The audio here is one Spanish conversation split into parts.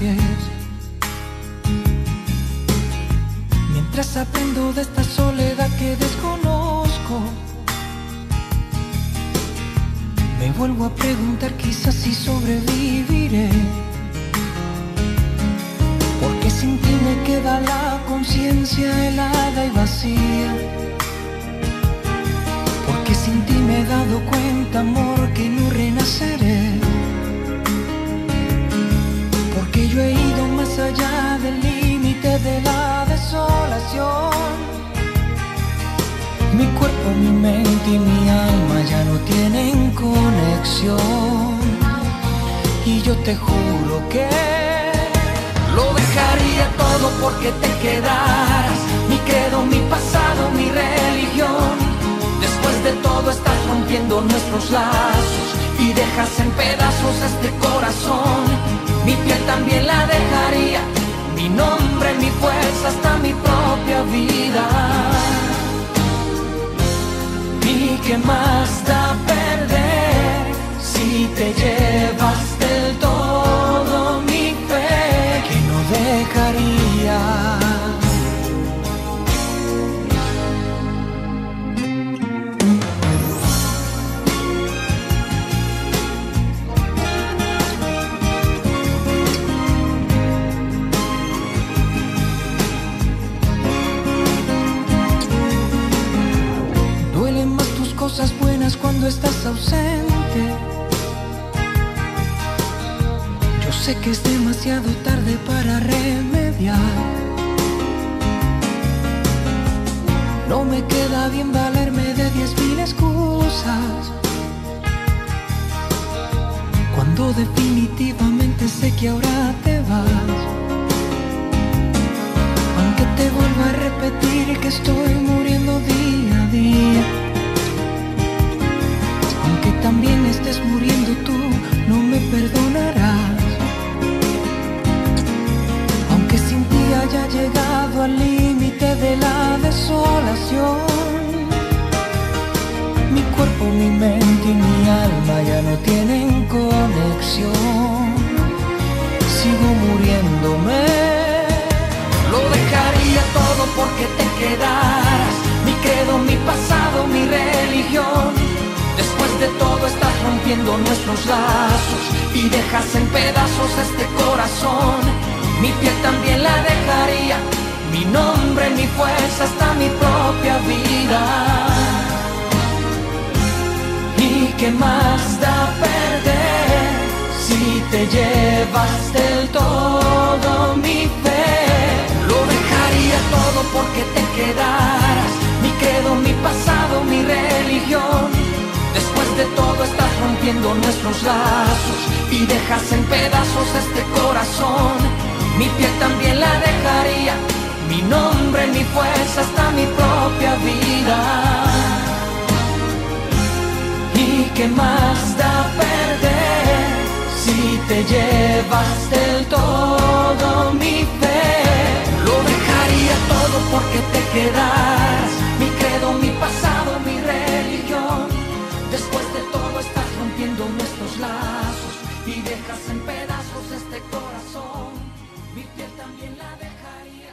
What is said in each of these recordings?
a y dejas en pedazos este corazón. Mi piel también la dejaría. Mi nombre, mi fuerza, hasta mi propia vida. ¿Y qué más da perder si te llevas del todo mi fe? Lo dejaría todo porque te quedaras. Mi credo, mi pasado, mi religión. Después de todo estás rompiendo nuestros lazos y dejas en pedazos este corazón. Mi piel también la dejaría.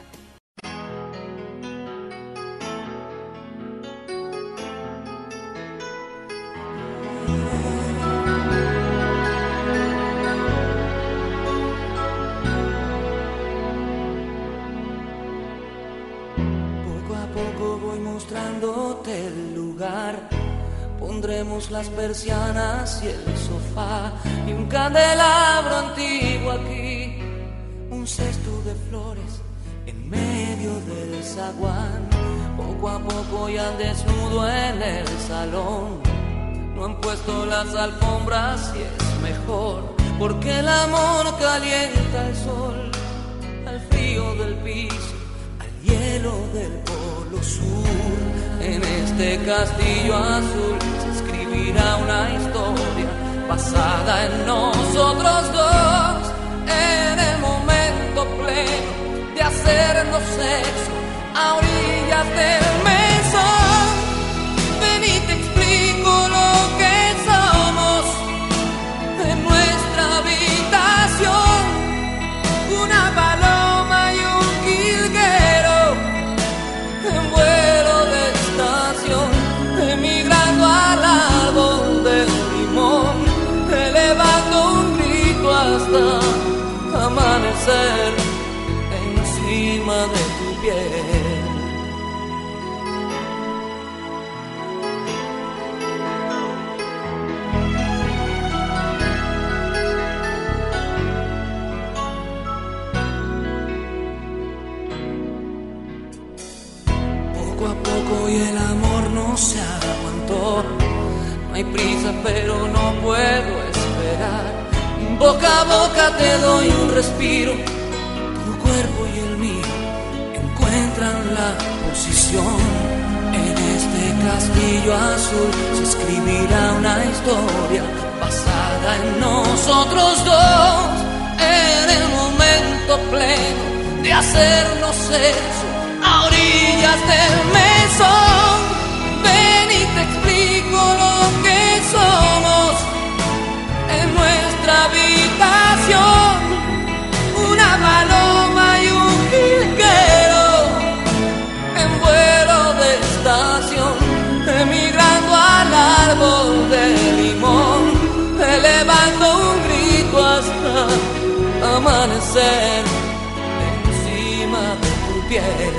Poco a poco voy mostrándote el lugar. Pondremos las persianas y el sofá y un candelabro antiguo aquí. Un cesto de flores en medio del zaguán. Poco a poco y al desnudo en el salón. No han puesto las alfombras y es mejor. Porque el amor calienta el sol al frío del piso al hielo del sur. En este castillo azul se escribirá una historia basada en nosotros dos. En el momento pleno de hacernos sexo a orillas del. Hay prisa, pero no puedo esperar. Boca a boca te doy un respiro. Tu cuerpo y el mío encuentran la posición. En este castillo azul se escribirá una historia basada en nosotros dos. En el momento pleno de hacernos eso a orillas del mesón. Ven explico lo que somos en nuestra habitación. Una paloma y un jilguero en vuelo de estación, emigrando al árbol de limón, elevando un grito hasta amanecer encima de tu piel.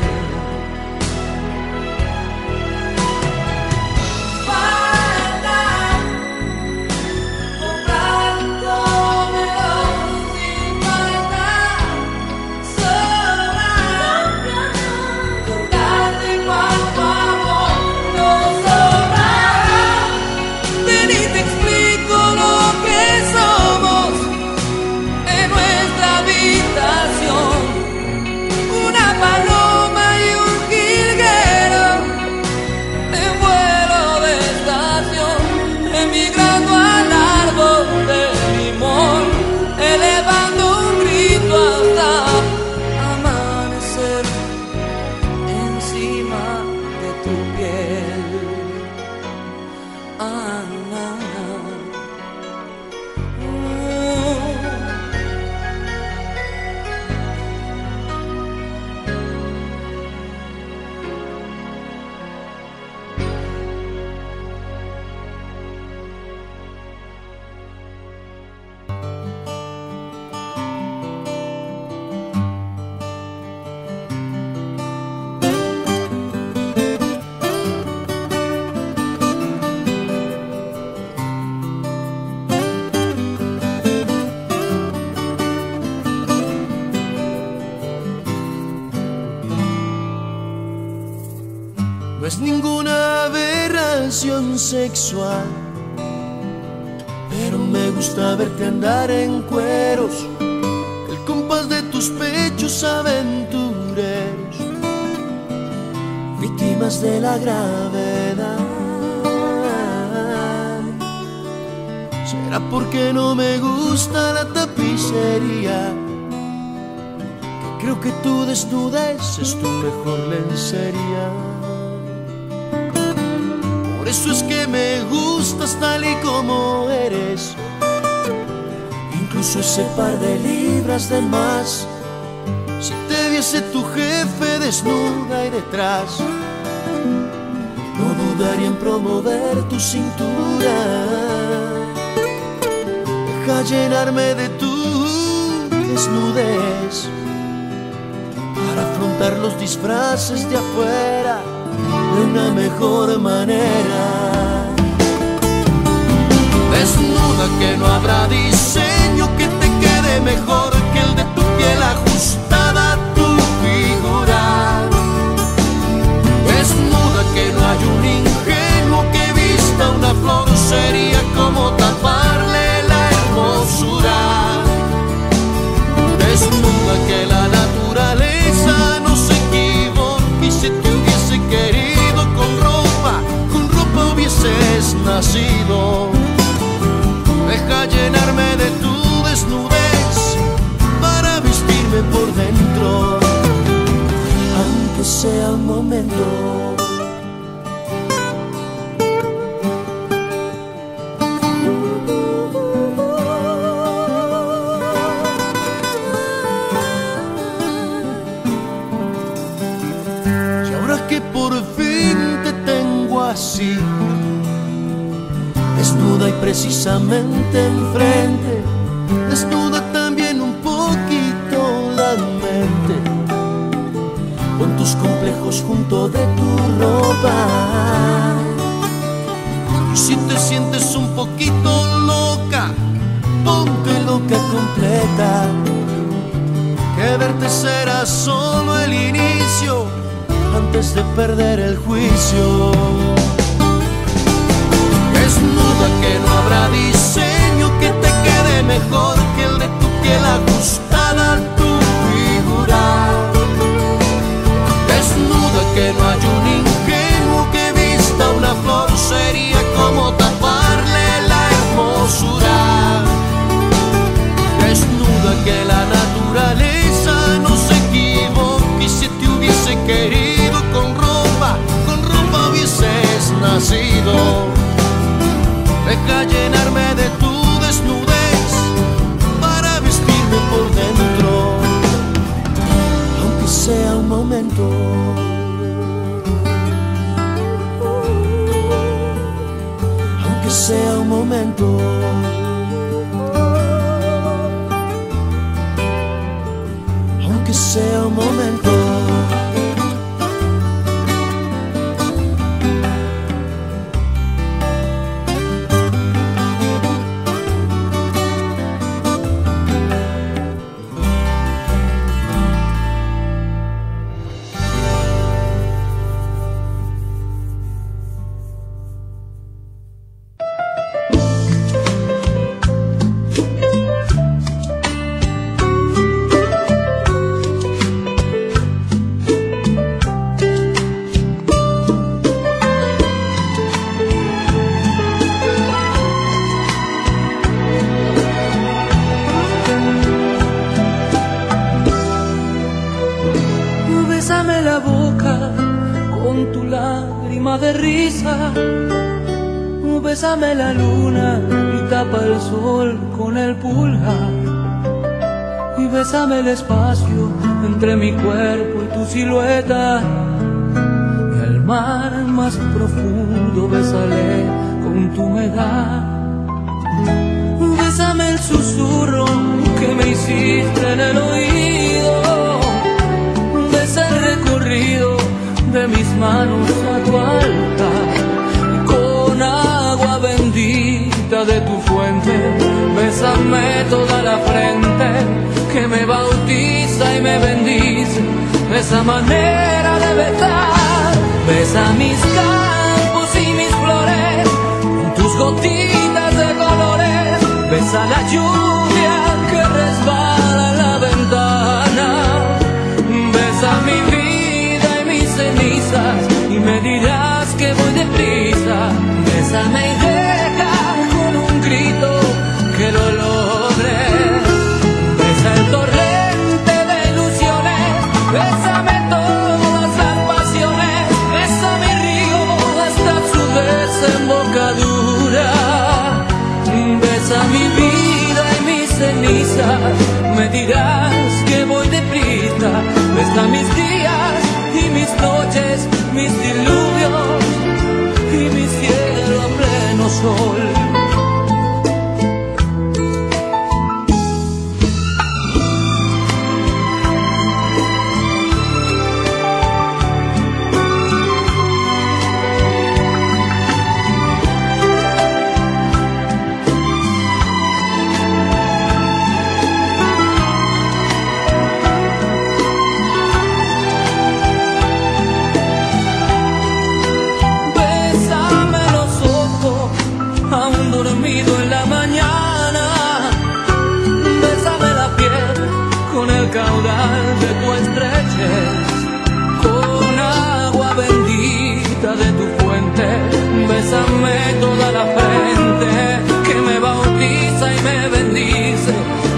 En cueros, el compás de tus pechos aventureros, víctimas de la gravedad. Será porque no me gusta la tapicería. que Creo que tu desnudez es tu mejor lencería. Por eso es que me gustas tal y como eres. Incluso ese par de libras de más. Si te viese tu jefe desnuda y detrás, no dudaría en promover tu cintura. Deja llenarme de tu desnudez para afrontar los disfraces de afuera de una mejor manera. Desnuda que no habrá diseño que te quede mejor que el de tu piel ajustada a tu figura. Desnuda que no hay un ingenuo que vista una flor sería como taparle la hermosura. Desnuda que la naturaleza no se equivoque y si te hubiese querido con ropa, con ropa hubieses nacido. Llenarme de tu desnudez para vestirme por dentro, aunque sea un momento. desnuda y precisamente enfrente, desnuda también un poquito la mente, con tus complejos junto de tu ropa. Y si te sientes un poquito loca, ponte loca completa, que verte será solo el inicio antes de perder el juicio duda que no habrá diseño que te quede mejor que el de tu piel ajustada a tu figura. Desnuda que no ayuda.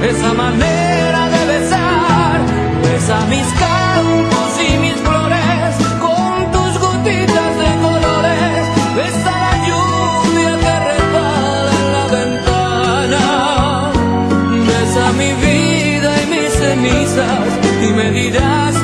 esa manera de besar, pues besa mis campos y mis flores con tus gotitas de colores, besa la lluvia que resbala en la ventana, besa mi vida y mis cenizas y me dirás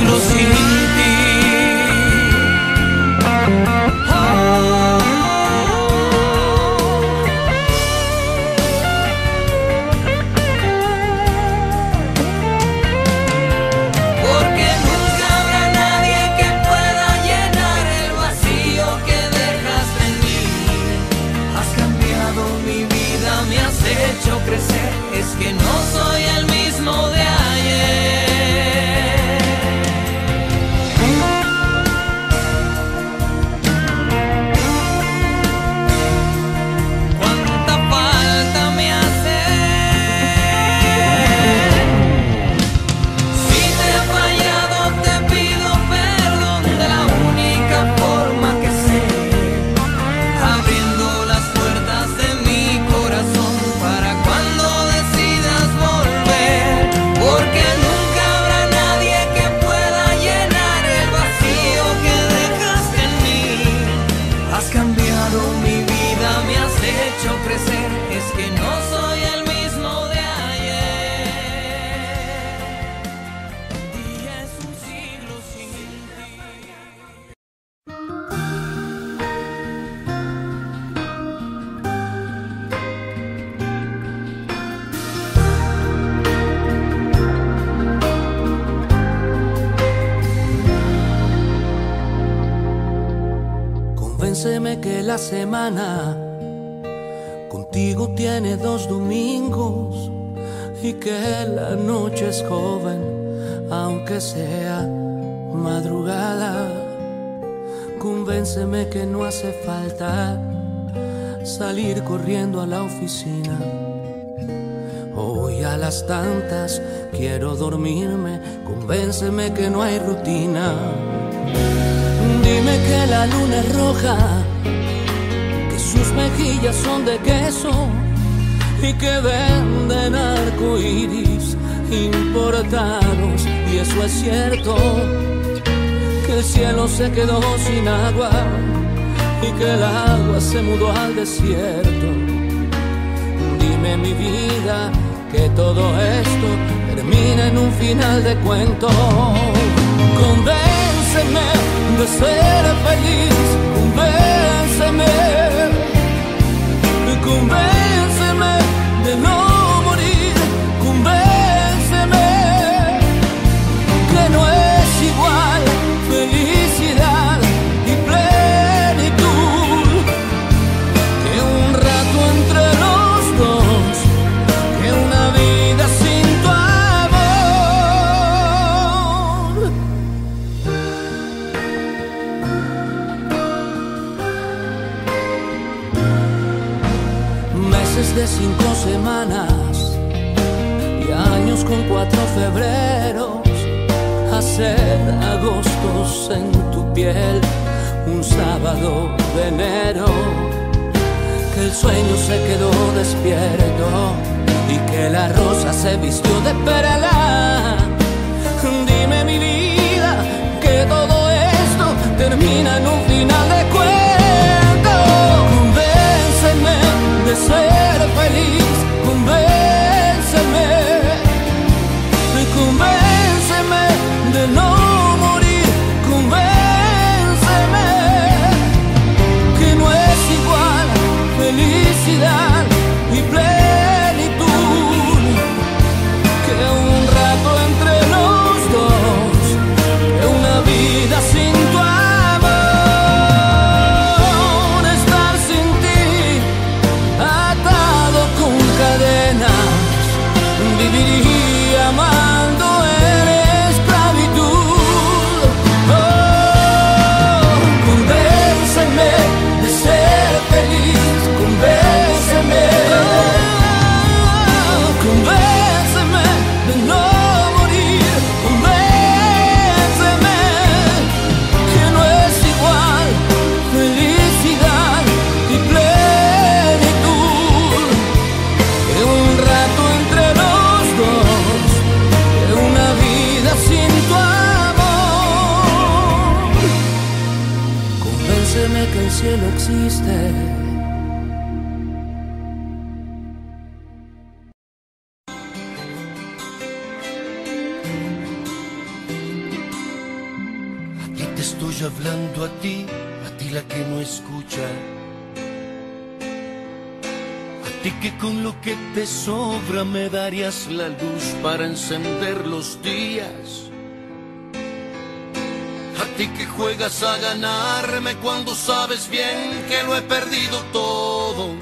semana hace falta salir corriendo a la oficina. Hoy a las tantas quiero dormirme, convénceme que no hay rutina. Dime que la luna es roja, que sus mejillas son de queso y que venden arcoíris importados. Y eso es cierto, que el cielo se quedó sin agua y que el agua se mudó al desierto. Dime mi vida que todo esto termina en un final de cuento. Convénceme de ser feliz, convénceme, convénceme cuatro febreros, hacer agostos en tu piel, un sábado de enero, que el sueño se quedó despierto y que la rosa se vistió de perla. Dime mi vida que todo esto termina en un final de cuento. Convénceme de ser feliz. Sabes bien que lo he perdido todo.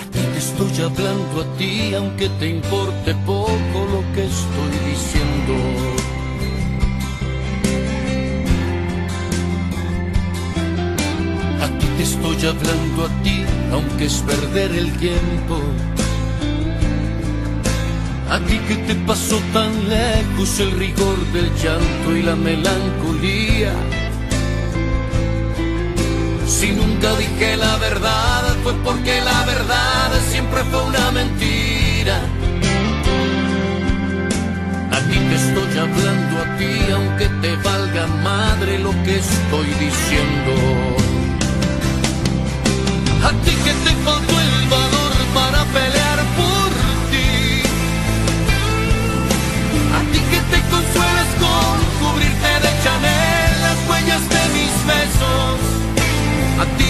A ti te estoy hablando a ti aunque te importe poco lo que estoy diciendo. A ti te estoy hablando a ti aunque es perder el tiempo. A ti que te pasó tan lejos el rigor del llanto y la melancolía. Dije la verdad fue porque la verdad siempre fue una mentira. A ti te estoy hablando a ti aunque te valga madre lo que estoy diciendo. A ti que te faltó el valor para pelear por ti. A ti que te consuelas con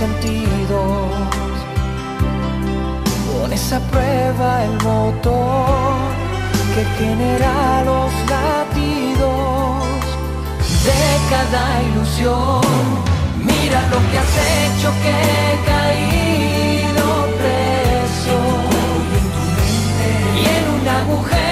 sentidos. Pones a prueba el motor que genera los latidos de cada ilusión. Mira lo que has hecho que he caído preso y en una mujer.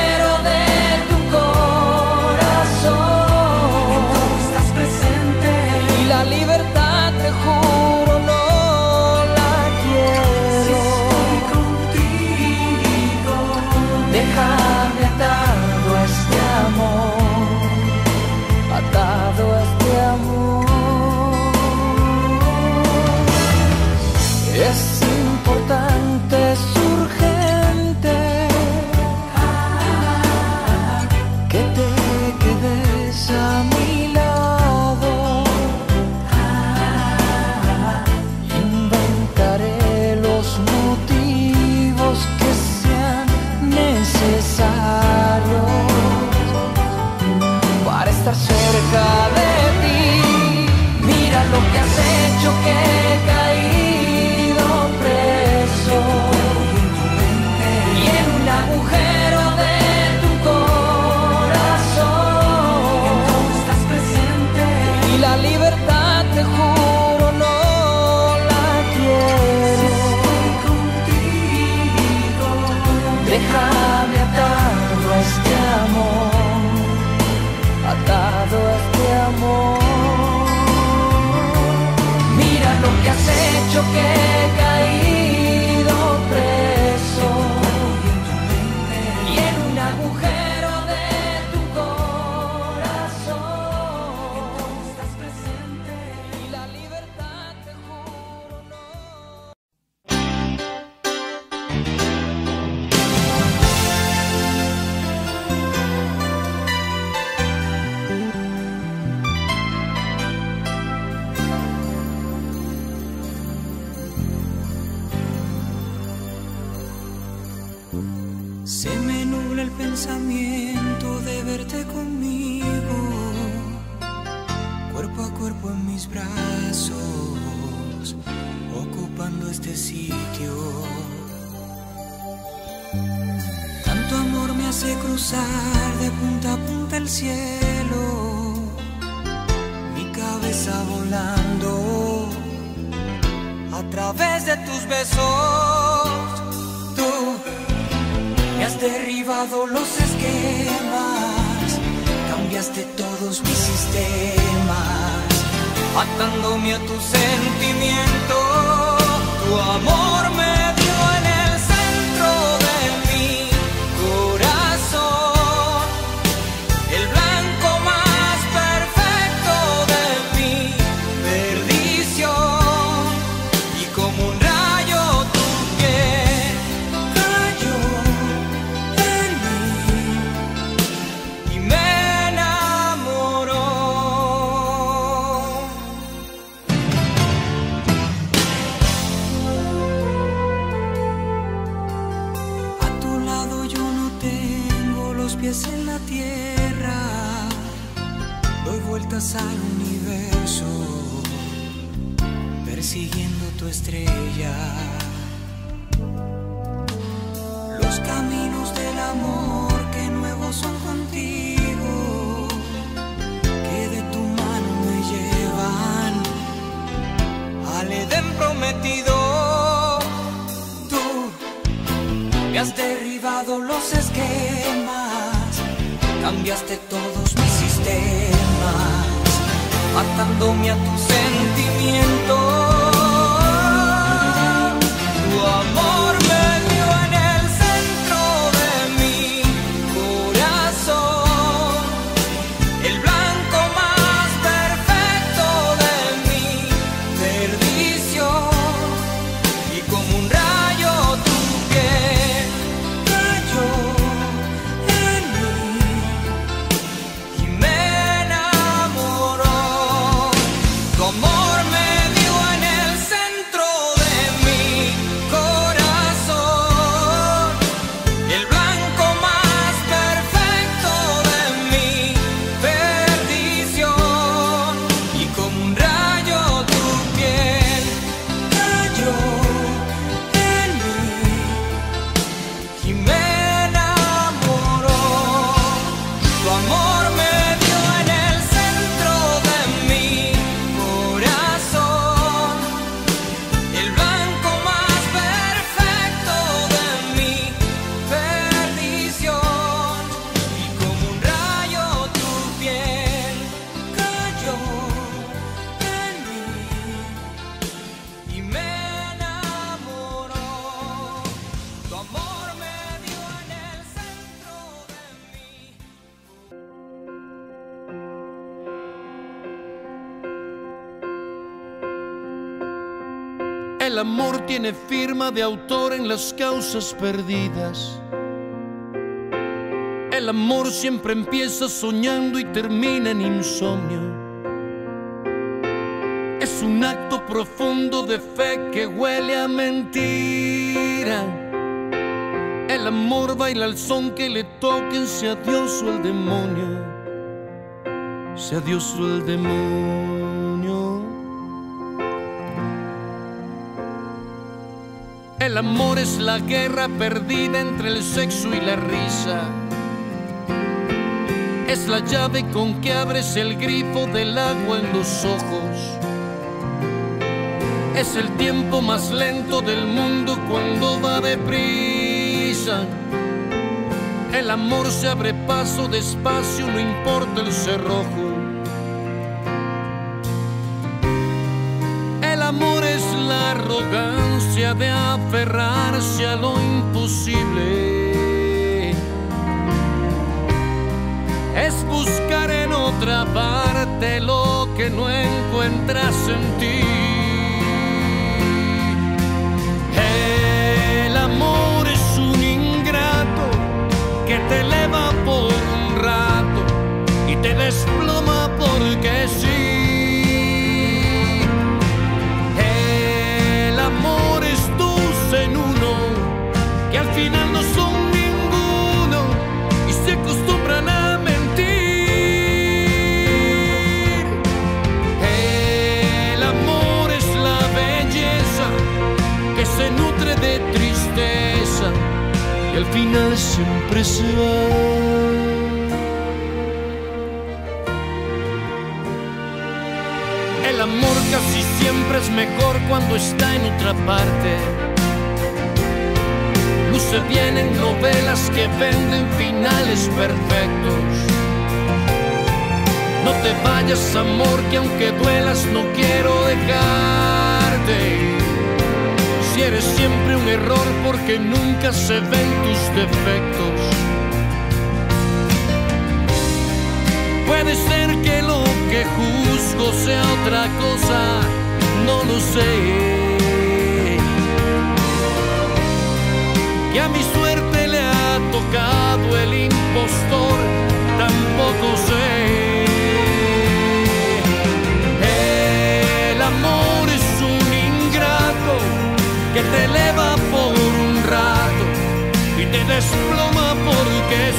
de punta a punta el cielo, mi cabeza volando a través de tus besos. Tú me has derribado los esquemas, cambiaste todos mis sistemas, atándome a tu sentimiento. Tu tiene de autor en las causas perdidas. El amor siempre empieza soñando y termina en insomnio. Es un acto profundo de fe que huele a mentira. El amor baila al son que le toquen, sea Dios o el demonio. Sea Dios o el demonio. El amor es la guerra perdida entre el sexo y la risa. Es la llave con que abres el grifo del agua en los ojos. Es el tiempo más lento del mundo cuando va deprisa. El amor se abre paso despacio, no importa el cerrojo. arrogancia de aferrarse a lo imposible. Es buscar en otra parte lo que no encuentras en ti. El amor es un ingrato que te eleva por un rato y te desploma porque sí. Final no son ninguno y se acostumbran a mentir. El amor es la belleza que se nutre de tristeza y al final siempre se va. El amor casi siempre es mejor cuando está en otra parte. Luce bien en novelas que venden finales perfectos. No te vayas, amor, que aunque duelas no quiero dejarte. Si eres siempre un error porque nunca se ven tus defectos. Puede ser que lo que juzgo sea otra cosa, no lo sé. A mi suerte le ha tocado el impostor, tampoco sé. El amor es un ingrato que te eleva por un rato y te desploma porque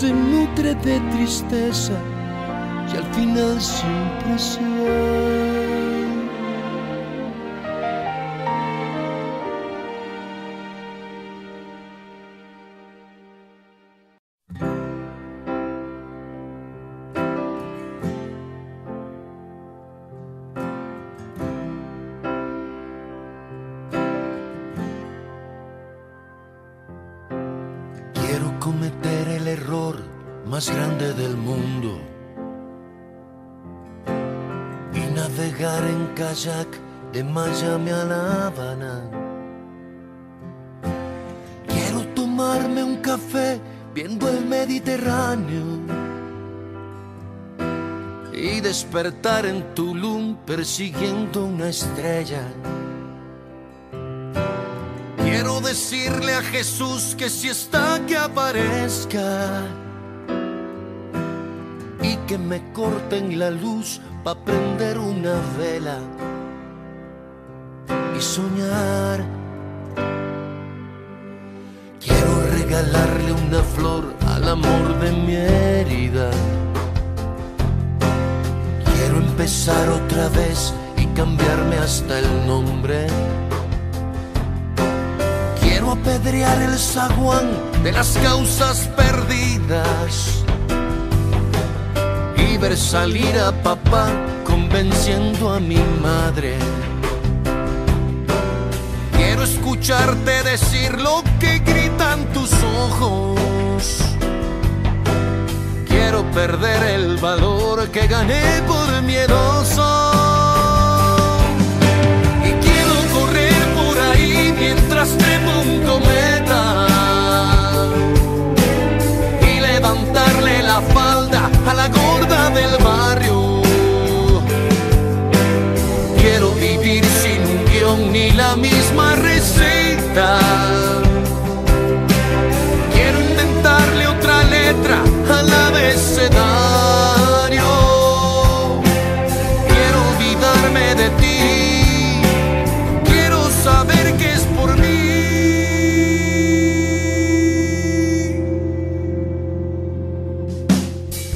se nutre de tristeza y al final siempre se de Miami a La Habana. Quiero tomarme un café viendo el Mediterráneo y despertar en Tulum persiguiendo una estrella. Quiero decirle a Jesús que si está que aparezca y que me corten la luz para prender una vela y soñar. Quiero regalarle una flor al amor de mi herida. Quiero empezar otra vez y cambiarme hasta el nombre. Quiero apedrear el zaguán de las causas perdidas y ver salir a papá convenciendo a mi madre. Escucharte decir lo que gritan tus ojos. Quiero perder el valor que gané por miedoso. Y quiero correr por ahí mientras trepo un cometa. Y levantarle la falda a la gorda del barrio. Quiero vivir sin un guion ni la misma Quiero intentarle otra letra al abecedario. Quiero olvidarme de ti. Quiero saber que es por mí.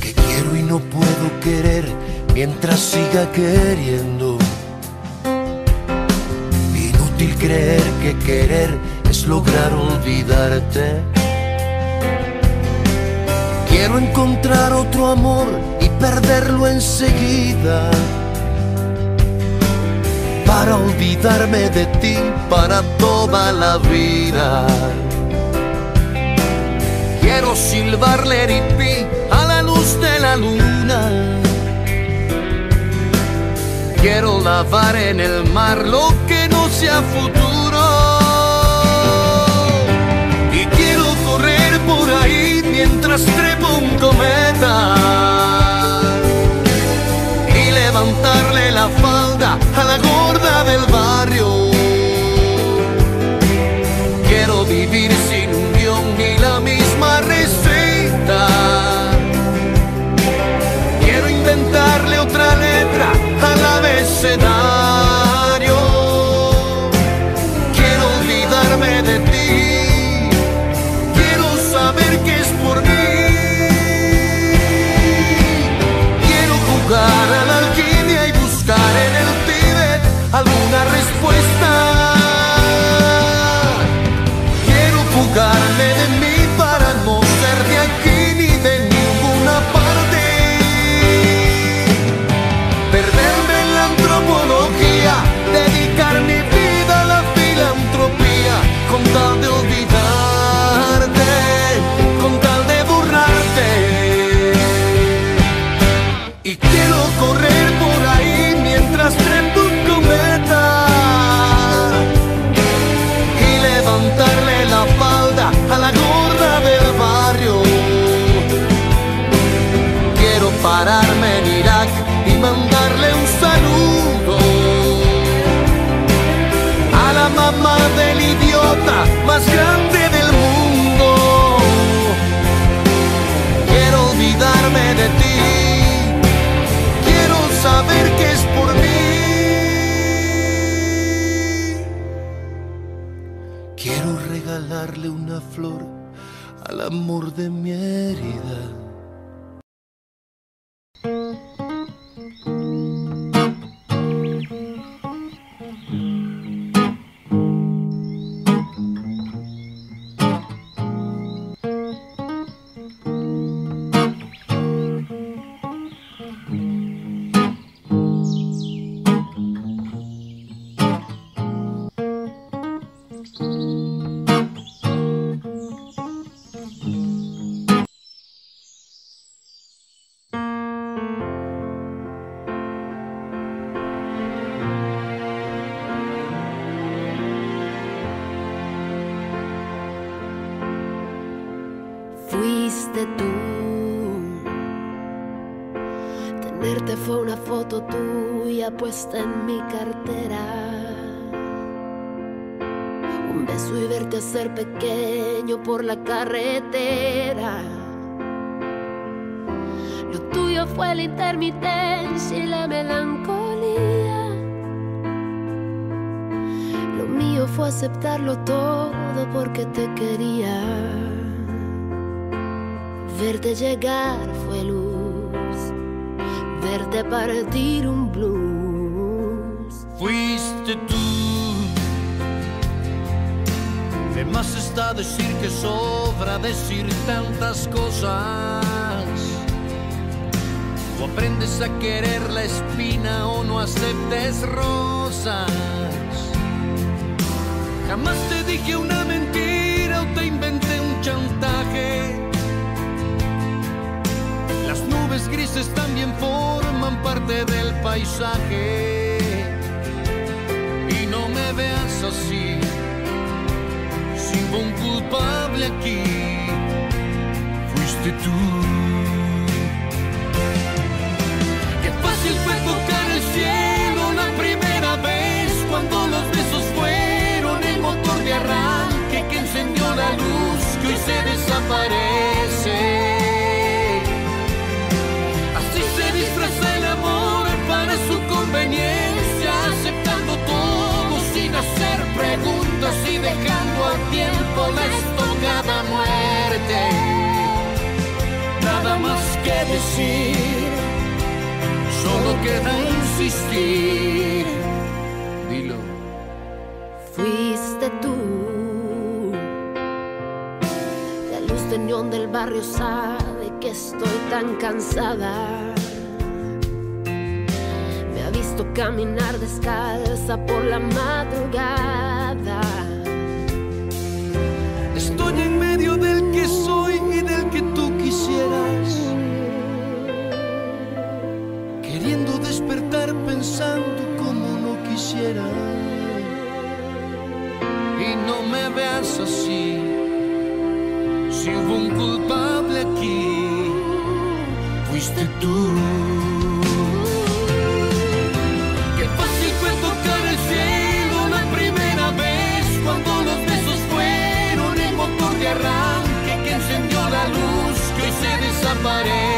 Que quiero y no puedo querer mientras siga queriendo creer que querer es lograr olvidarte. Quiero encontrar otro amor y perderlo enseguida. Para olvidarme de ti para toda la vida. Quiero silbarle ripi a la luz de la luna Quiero lavar en el mar lo que sea futuro. Y quiero correr por ahí mientras trepo un cometa. Y levantarle la falda a la gorda del barrio. Ser pequeño por la carretera. Lo tuyo fue la intermitencia y la melancolía. Lo mío fue aceptarlo todo porque te quería. Verte llegar fue luz, verte partir un blues. Fuiste tú. Más está decir que sobra decir tantas cosas. O aprendes a querer la espina o no aceptes rosas. Jamás te dije una mentira o te inventé un chantaje. Las nubes grises también forman parte del paisaje. Y no me veas así, culpable aquí. Fuiste tú. Qué fácil fue tocar el cielo la primera vez cuando los besos fueron el motor de arranque que encendió la luz que hoy se desaparece. cuando tocaba muerte. Nada más que decir, solo queda insistir. Dilo. Fuiste tú, la luz teñón del barrio sabe que estoy tan cansada Me ha visto caminar descalza por la madrugada estoy en medio del que soy y del que tú quisieras. Queriendo despertar pensando como no quisiera. Y no me veas así, si hubo un culpable aquí, fuiste tú. somebody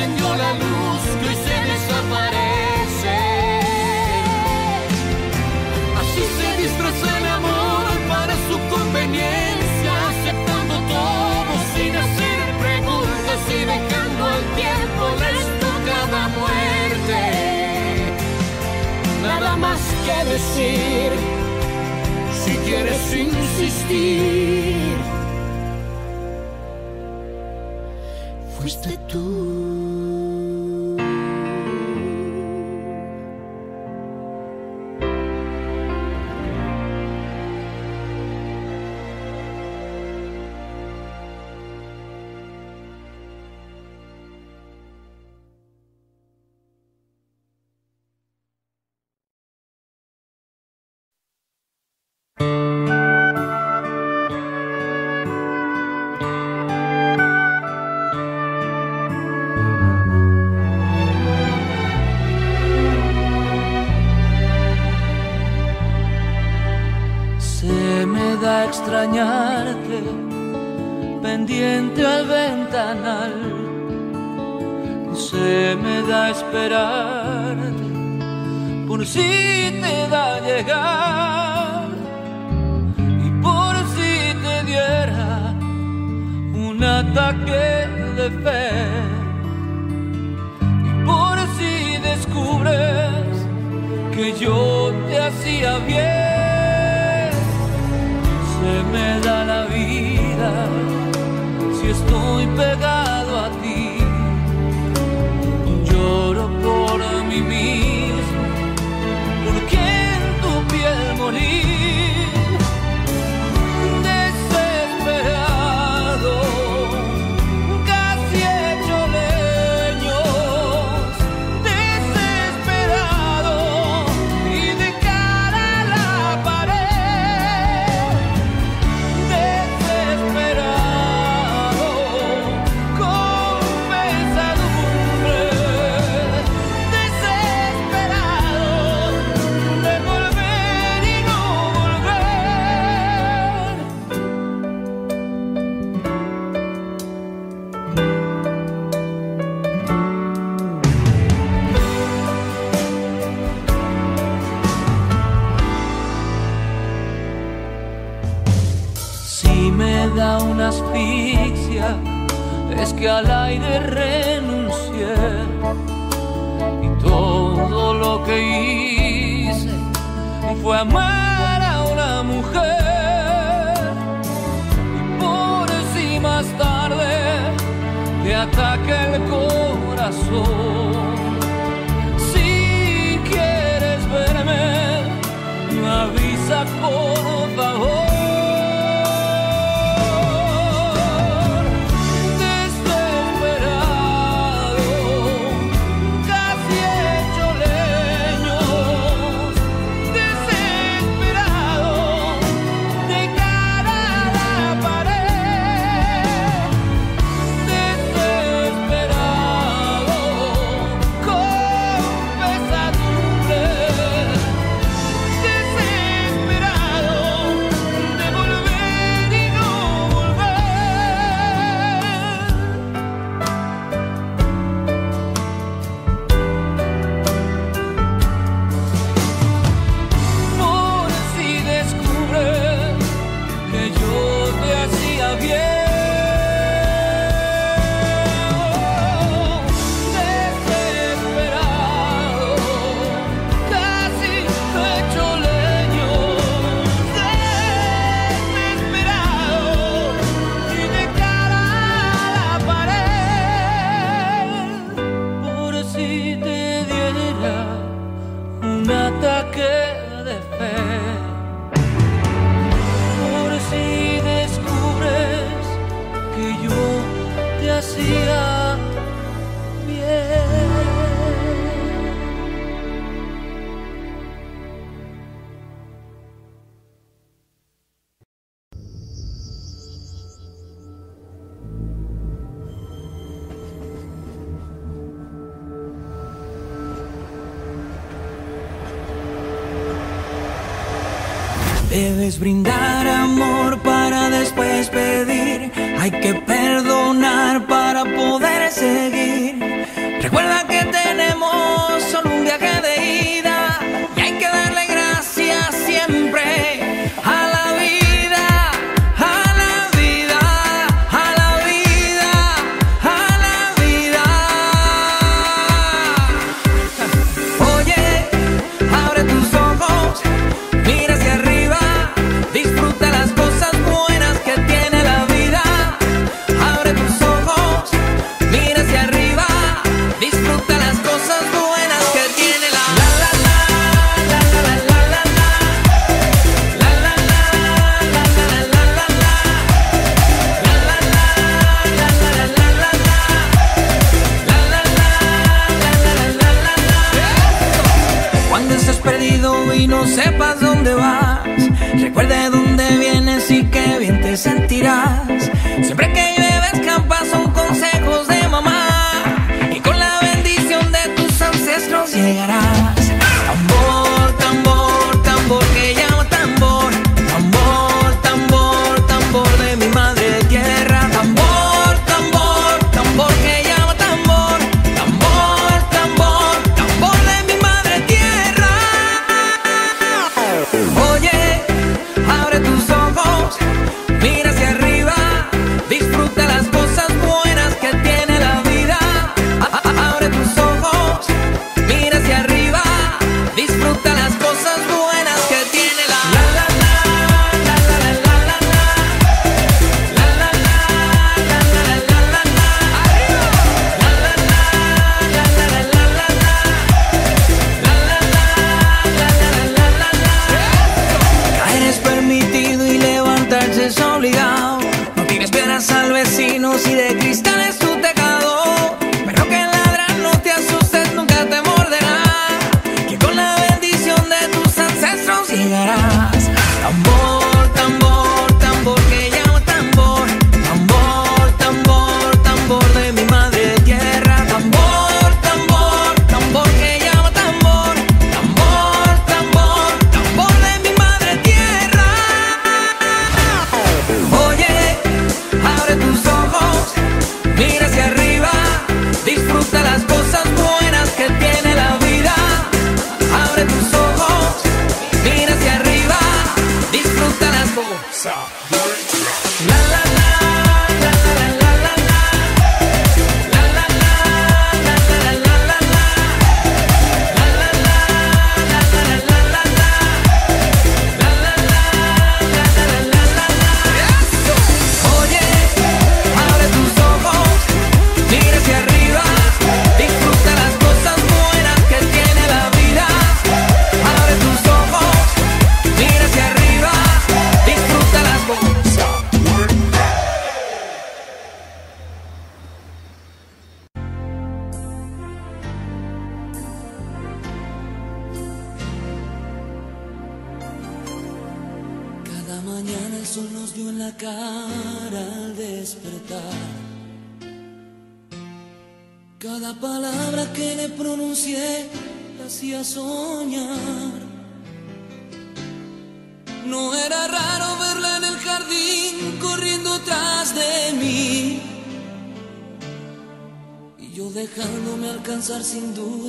encendió la luz que hoy se desaparece. Así se disfraza el amor para su conveniencia, aceptando todo sin hacer preguntas y dejando al tiempo les cada muerte. Nada más que decir, si quieres insistir. Stop. La la la. sem dúvida.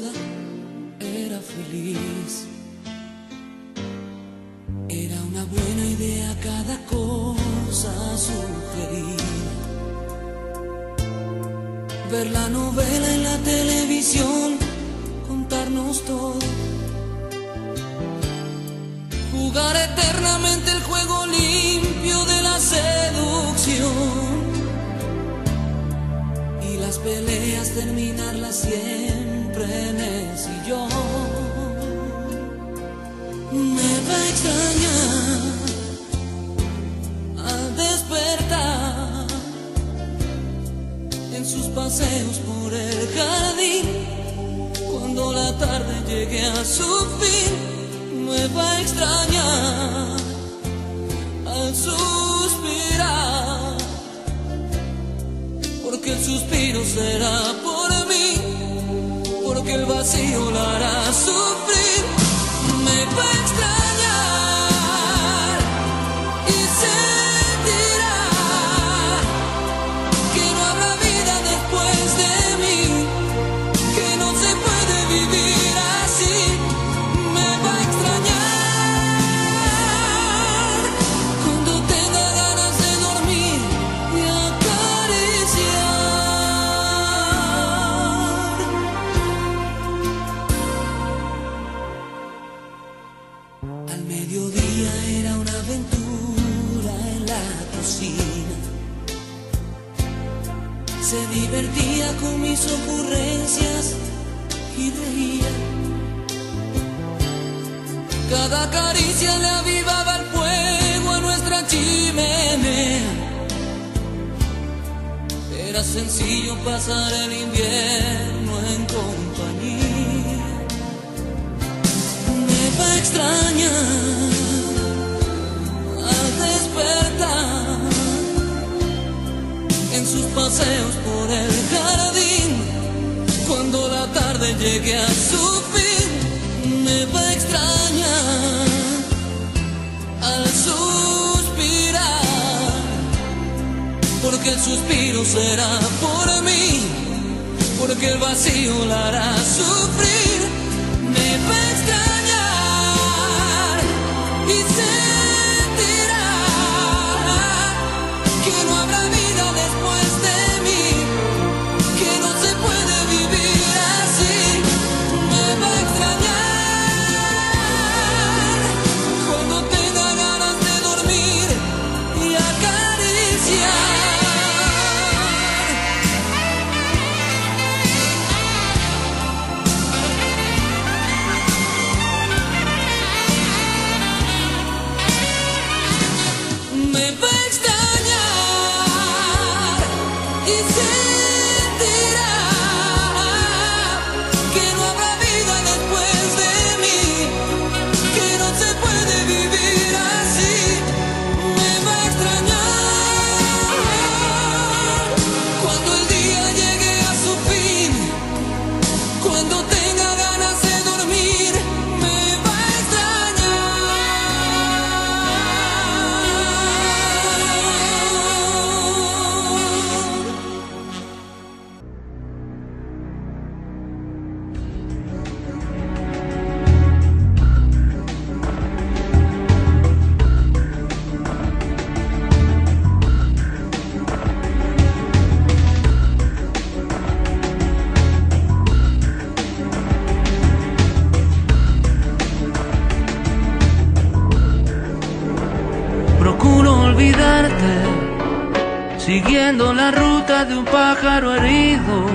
De un pájaro herido.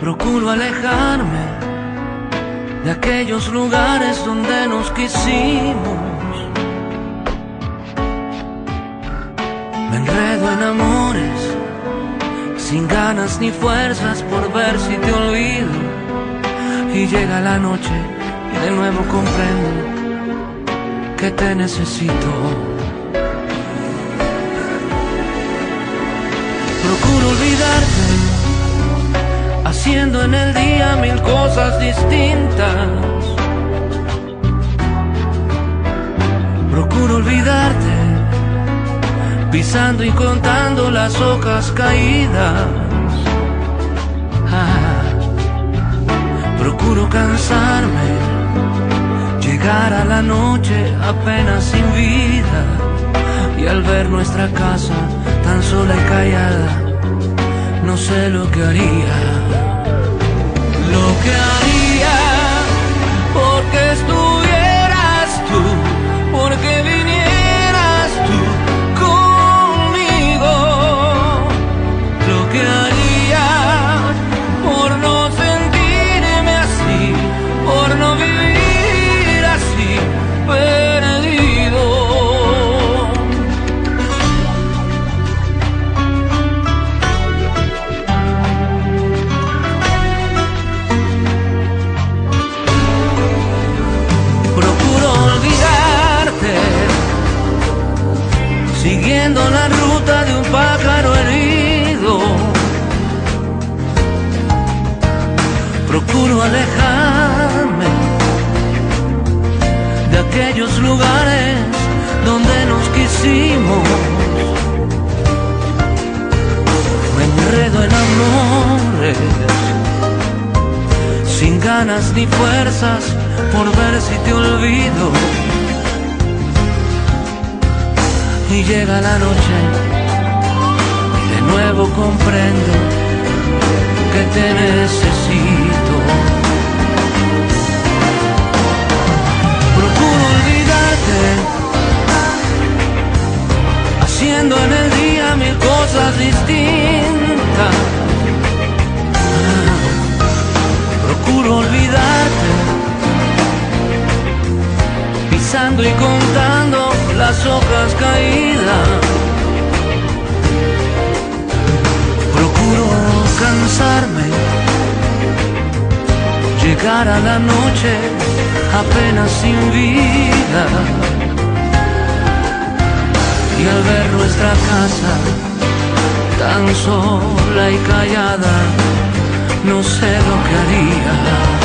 Procuro alejarme de aquellos lugares donde nos quisimos. Me enredo en amores, sin ganas ni fuerzas por ver si te olvido. Y llega la noche y de nuevo comprendo que te necesito. Procuro olvidarte, haciendo en el día mil cosas distintas. Procuro olvidarte, pisando y contando las hojas caídas. Ah. Procuro cansarme, llegar a la noche apenas sin vida y al ver nuestra casa tan sola y callada, no sé lo que haría. Lo que haría porque estuvieras Procuro alejarme de aquellos lugares donde nos quisimos. Me enredo en amores sin ganas ni fuerzas por ver si te olvido. Y llega la noche, de nuevo comprendo que te necesito. Llegar a la noche apenas sin vida. Y al ver nuestra casa tan sola y callada, no sé lo que haría.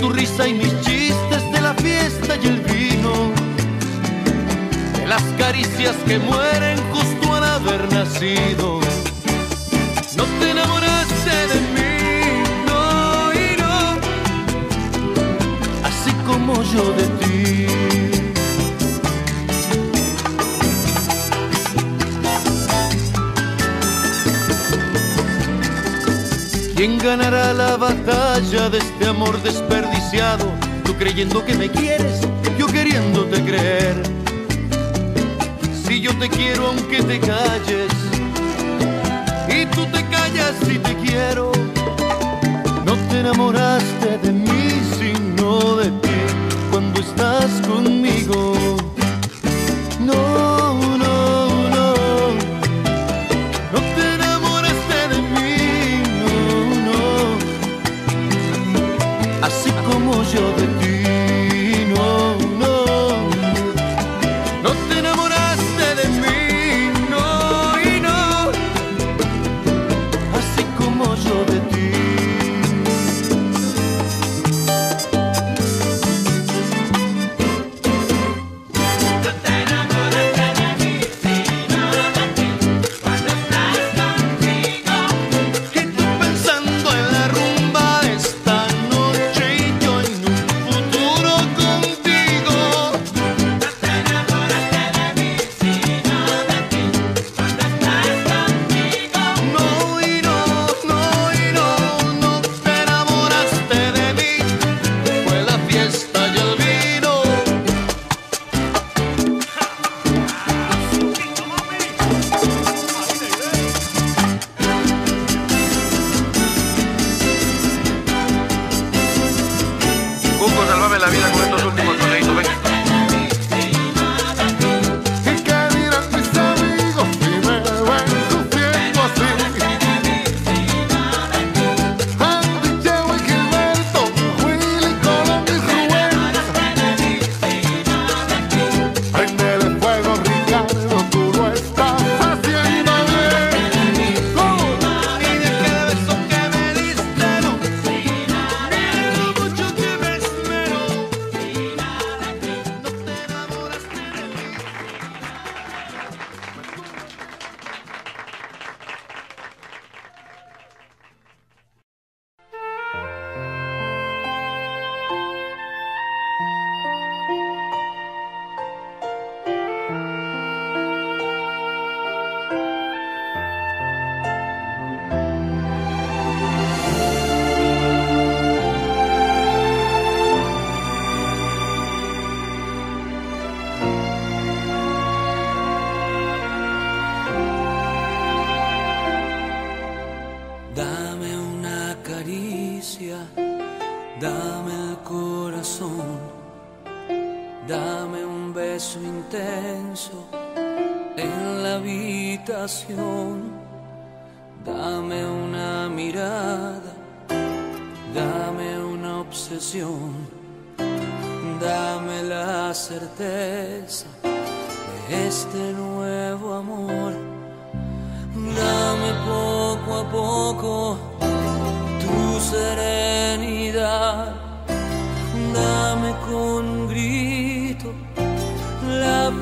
tu risa y mis chistes, de la fiesta y el vino, de las caricias que mueren justo al haber nacido. ganará la batalla de este amor desperdiciado? Tú creyendo que me quieres, yo queriéndote creer. Si yo te quiero aunque te calles, y tú te callas si te quiero, no te enamoraste de mí sino de ti cuando estás conmigo. you're the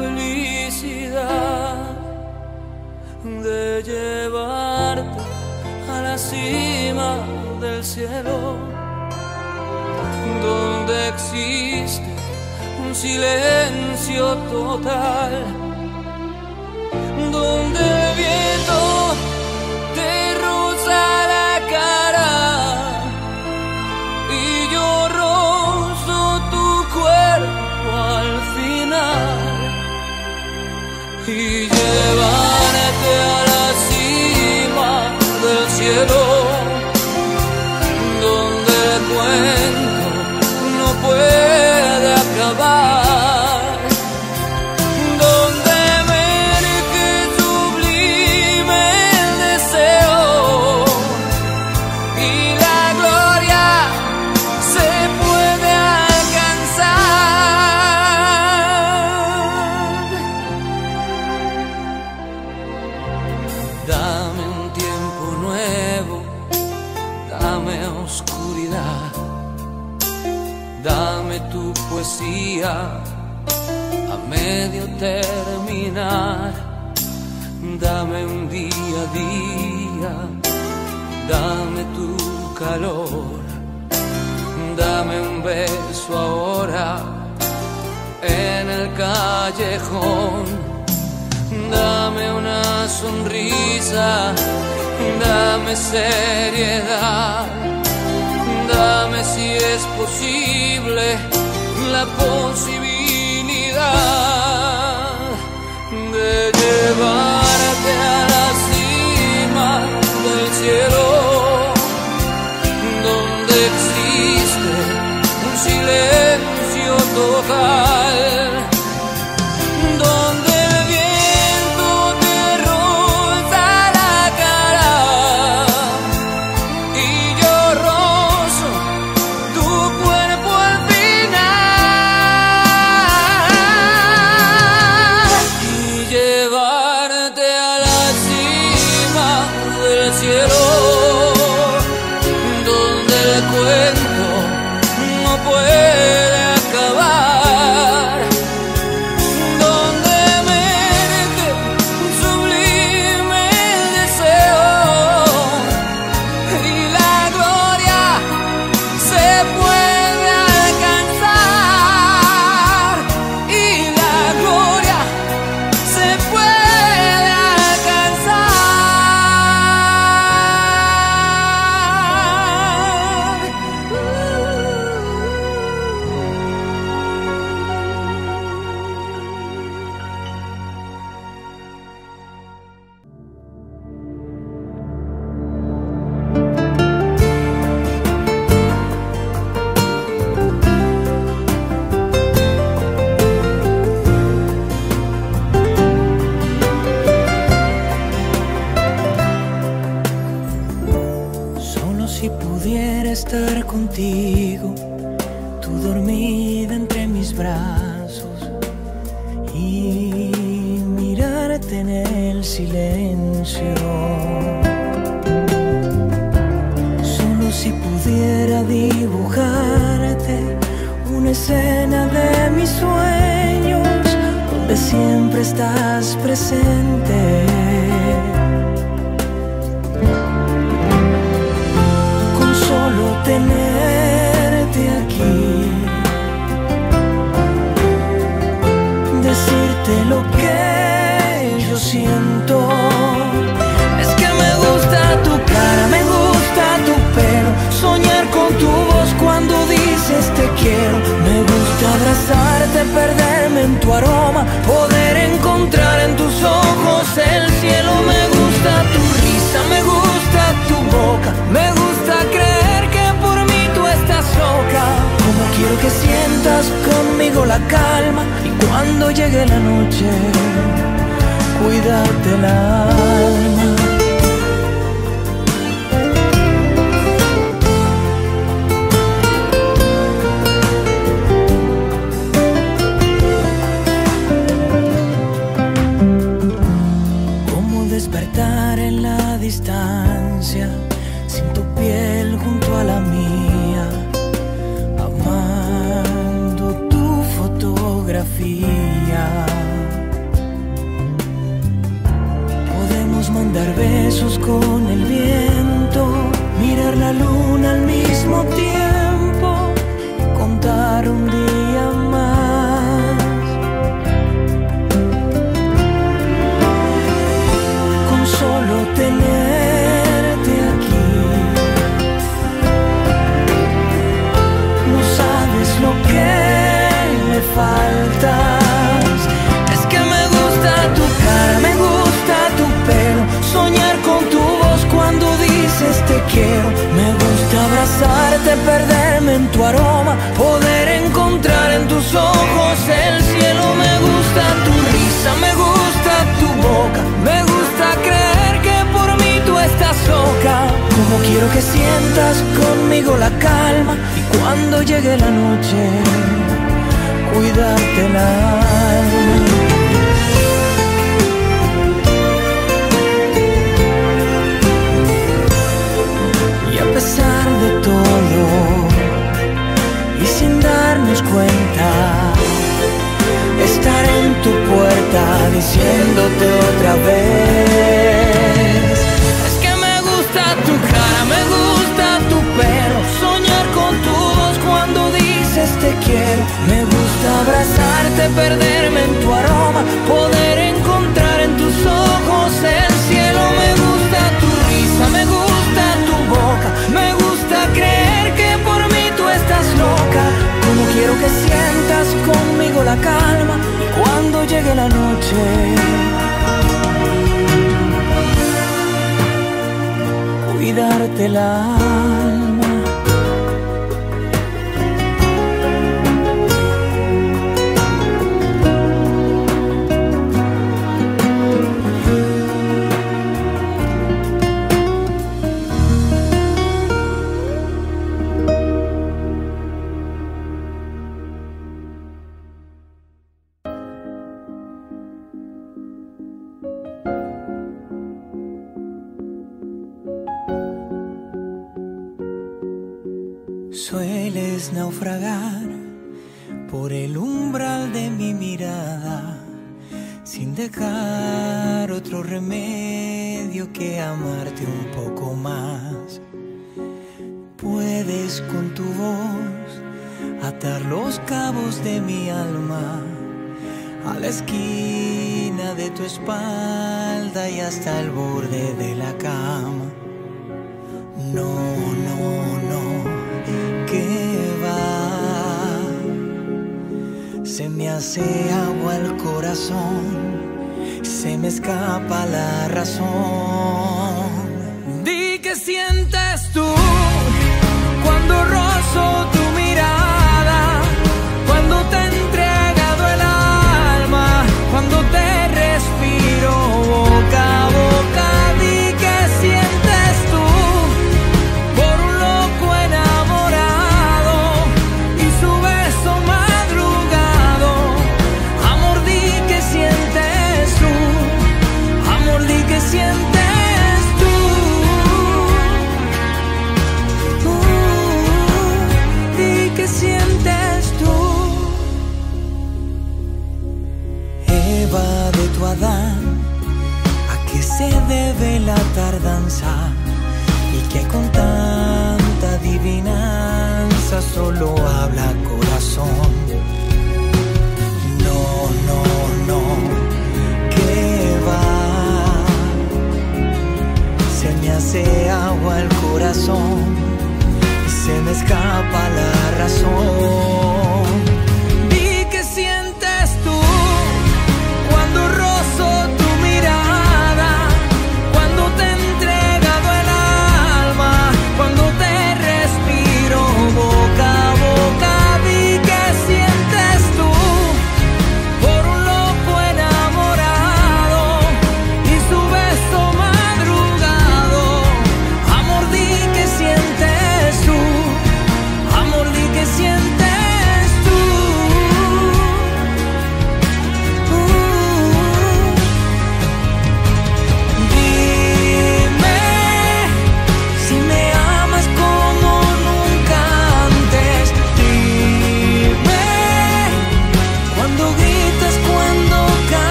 felicidad de llevarte a la cima del cielo, donde existe un silencio total. dame seriedad, dame si es posible la posibilidad conmigo la calma y cuando llegue la noche, cuídate el alma. La luna al mismo tiempo, abrazarte, perderme en tu aroma, poder encontrar en tus ojos el cielo. Me gusta tu risa, me gusta tu boca, me gusta creer que por mí tú estás loca. Como quiero que sientas conmigo la calma y cuando llegue la noche cuidarte la alma. Diciéndote otra vez. Es que me gusta tu cara, me gusta tu pelo, soñar con tu voz cuando dices te quiero. Me gusta abrazarte, perderme en tu aroma, poder encontrar en tus ojos el cielo. Me gusta tu risa, me gusta tu boca, me gusta creer que por mí tú estás loca. Como quiero que sientas la calma y cuando llegue la noche. Cuidarte la. Atar los cabos de mi alma a la esquina de tu espalda y hasta el borde de la cama. No, no, no, que va. Se me hace agua el corazón, se me escapa la razón. Solo habla corazón. No, no, no, que va. Se me hace agua el corazón y se me escapa la razón.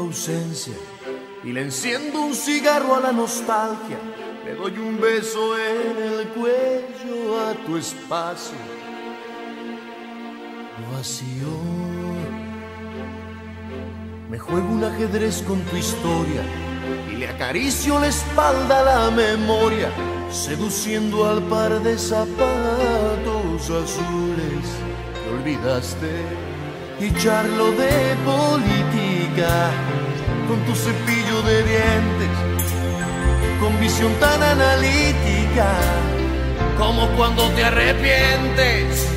Ausencia y le enciendo un cigarro a la nostalgia. Le doy un beso en el cuello a tu espacio vacío. Me juego un ajedrez con tu historia y le acaricio la espalda a la memoria, seduciendo al par de zapatos azules que olvidaste y charlo de política con tu cepillo de dientes, con visión tan analítica como cuando te arrepientes.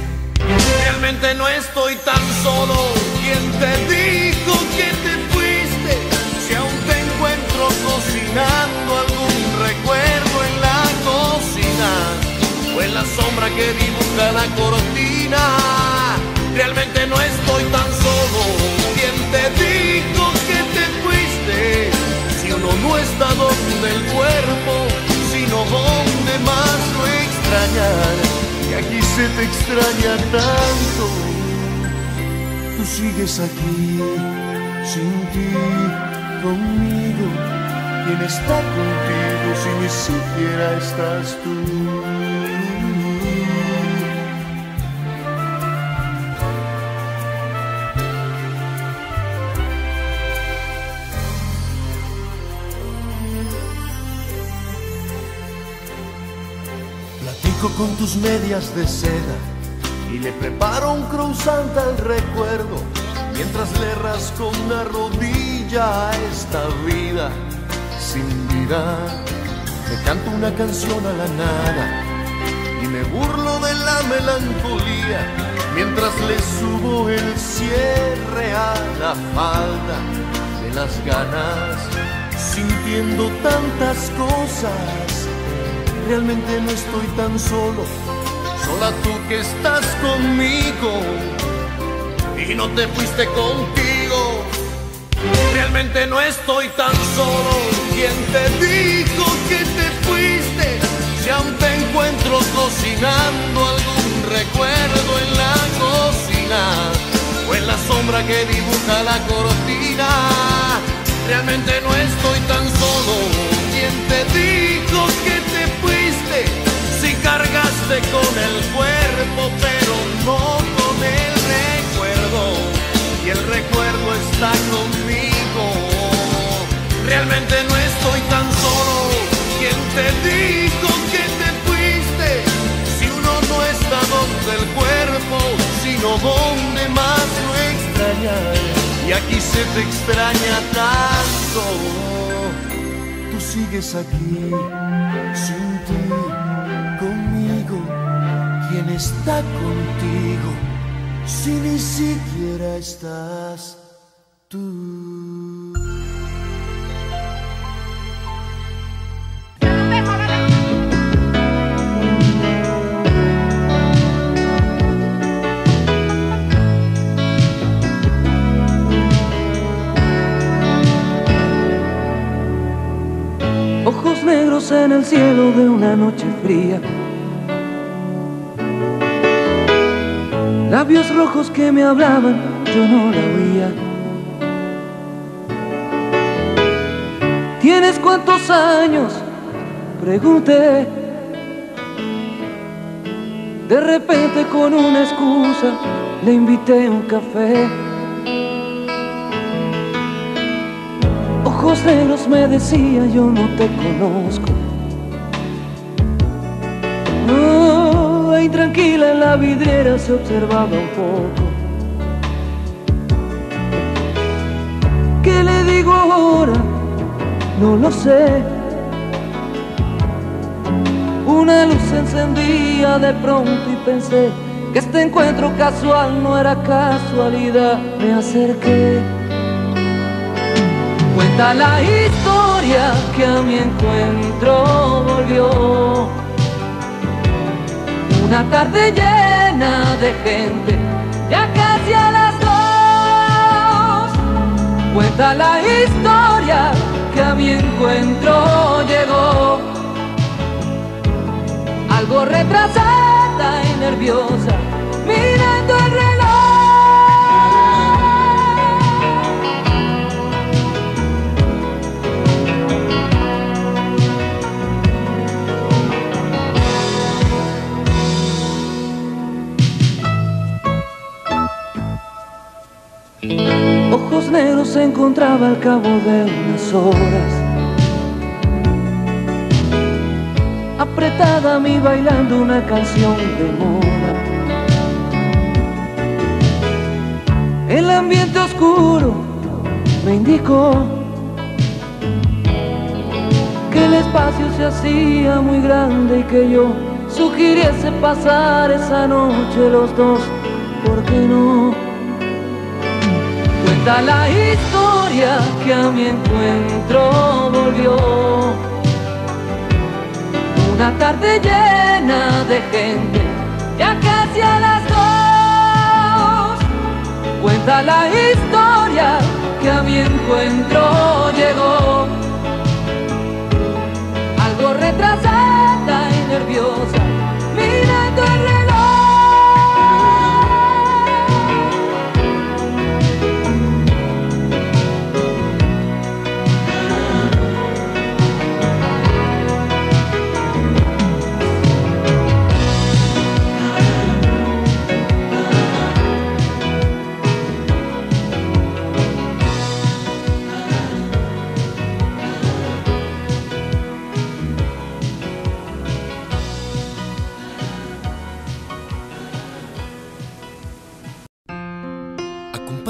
Realmente no estoy tan solo. ¿Quién te dijo que te fuiste? Si aún te encuentro cocinando algún recuerdo en la cocina o en la sombra que dibuja la cortina. Realmente no estoy tan solo. ¿Quién te dijo que te fuiste? Si uno no está donde el cuerpo, sino donde más lo extrañar y aquí se te extraña tanto. Tú sigues aquí, sin ti, conmigo. ¿Quién está contigo si ni siquiera estás tú? Con tus medias de seda y le preparo un croissant al recuerdo mientras le rasco una rodilla a esta vida sin vida. Me canto una canción a la nada y me burlo de la melancolía mientras le subo el cierre a la falda de las ganas, sintiendo tantas cosas realmente no estoy tan solo, sola tú que estás conmigo y no te fuiste contigo. Realmente no estoy tan solo, ¿quién te dijo que te fuiste? Si aún te encuentro cocinando algún recuerdo en la cocina o en la sombra que dibuja la cortina. Realmente no estoy tan solo, ¿quién te dijo que si cargaste con el cuerpo, pero no con el recuerdo. Y el recuerdo está conmigo. Realmente no estoy tan solo. ¿Quién te dijo que te fuiste? Si uno no está donde el cuerpo, sino donde más lo extraña. Y aquí se te extraña tanto. Tú sigues aquí está contigo si ni siquiera estás tú? Ojos negros en el cielo de una noche fría. Labios rojos que me hablaban, yo no la oía. ¿Tienes cuántos años? Pregunté. De repente con una excusa le invité un café. ojos negros me decía yo no te conozco. Tranquila en la vidriera se observaba un poco. ¿Qué le digo ahora? No lo sé. Una luz se encendía de pronto y pensé que este encuentro casual no era casualidad. Me acerqué Cuenta la historia que a mi encuentro volvió. Una tarde llena de gente, ya casi a las dos. Cuenta la historia que a mi encuentro llegó. Algo retrasada y nerviosa, Ojos negros se encontraba al cabo de unas horas. Apretada a mí bailando una canción de moda. El ambiente oscuro me indicó que el espacio se hacía muy grande y que yo sugiriese pasar esa noche los dos, ¿por qué no? Cuenta la historia que a mi encuentro volvió. Una tarde llena de gente, ya casi a las dos. Cuenta la historia que a mi encuentro llegó.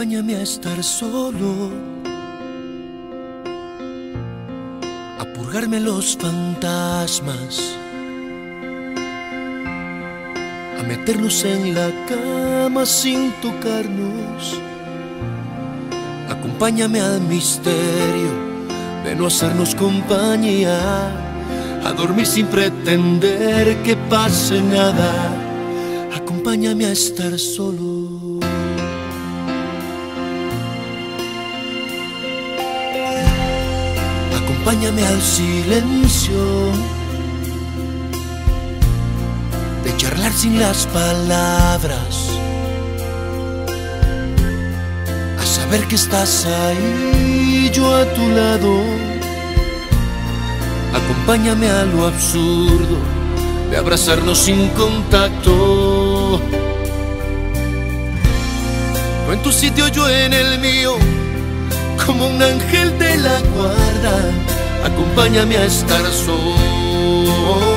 Acompáñame a estar solo, a purgarme los fantasmas, a meternos en la cama sin tocarnos. Acompáñame al misterio de no hacernos compañía, a dormir sin pretender que pase nada. Acompáñame a estar solo. Acompáñame al silencio de charlar sin las palabras, a saber que estás ahí, yo a tu lado. Acompáñame a lo absurdo de abrazarnos sin contacto. No en tu sitio, yo en el mío como un ángel de la guarda, acompáñame a estar solo.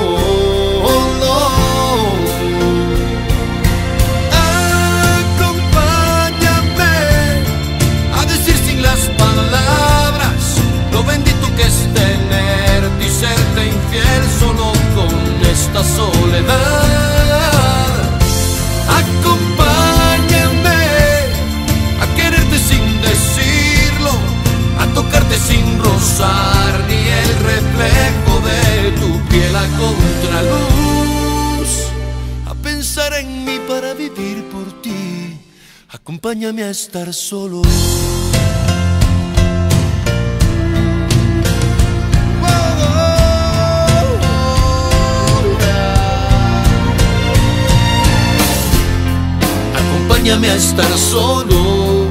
Estar solo. Acompáñame a estar solo.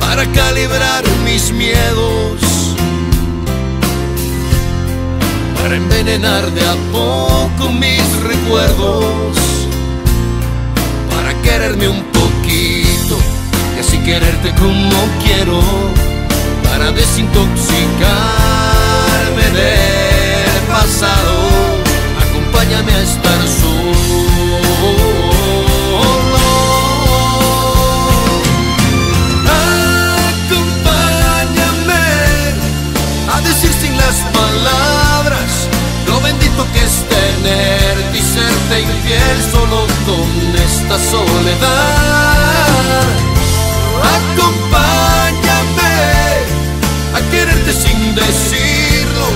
Para calibrar mis miedos, para envenenar de a poco mis recuerdos, un poquito y así quererte como quiero, para desintoxicarme del pasado. Acompáñame a estar solo. Acompáñame a decir sin las palabras lo bendito que es tenerte y serte infiel solo con esta soledad. Acompáñame a quererte sin decirlo,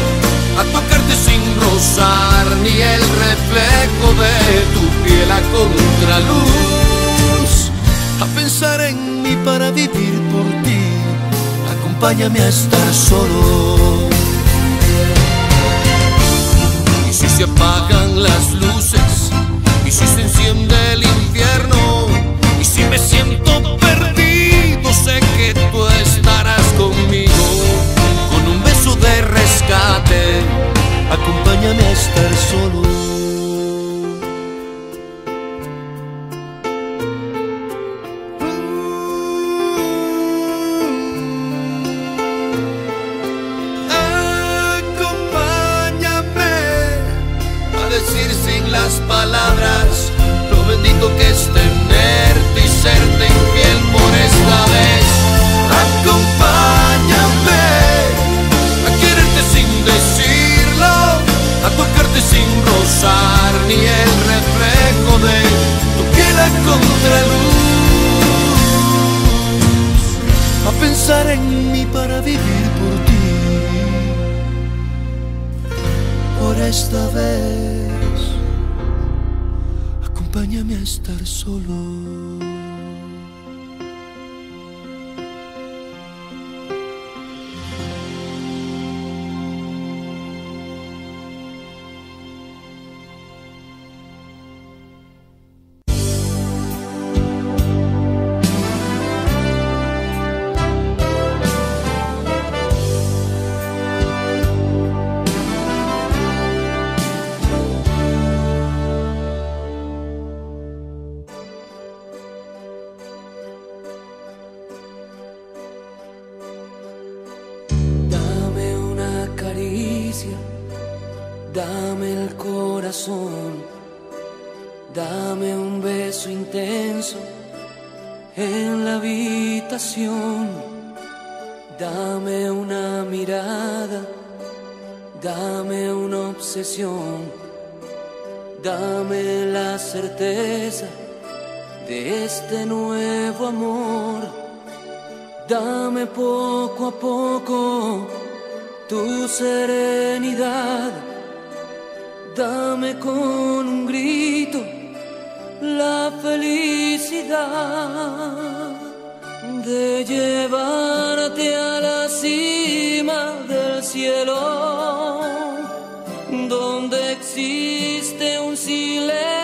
a tocarte sin rozar ni el reflejo de tu piel a contraluz, a pensar en mí para vivir por ti. Acompáñame a estar solo. Se apagan las luces, y si se enciende el infierno, y si me siento perdido, sé que tú estarás conmigo, con un beso de rescate, acompáñame a estar solo. solo. en la habitación. Dame una mirada, dame una obsesión, dame la certeza de este nuevo amor. Dame poco a poco tu serenidad, dame con un grito la felicidad de llevarte a la cima del cielo, donde existe un silencio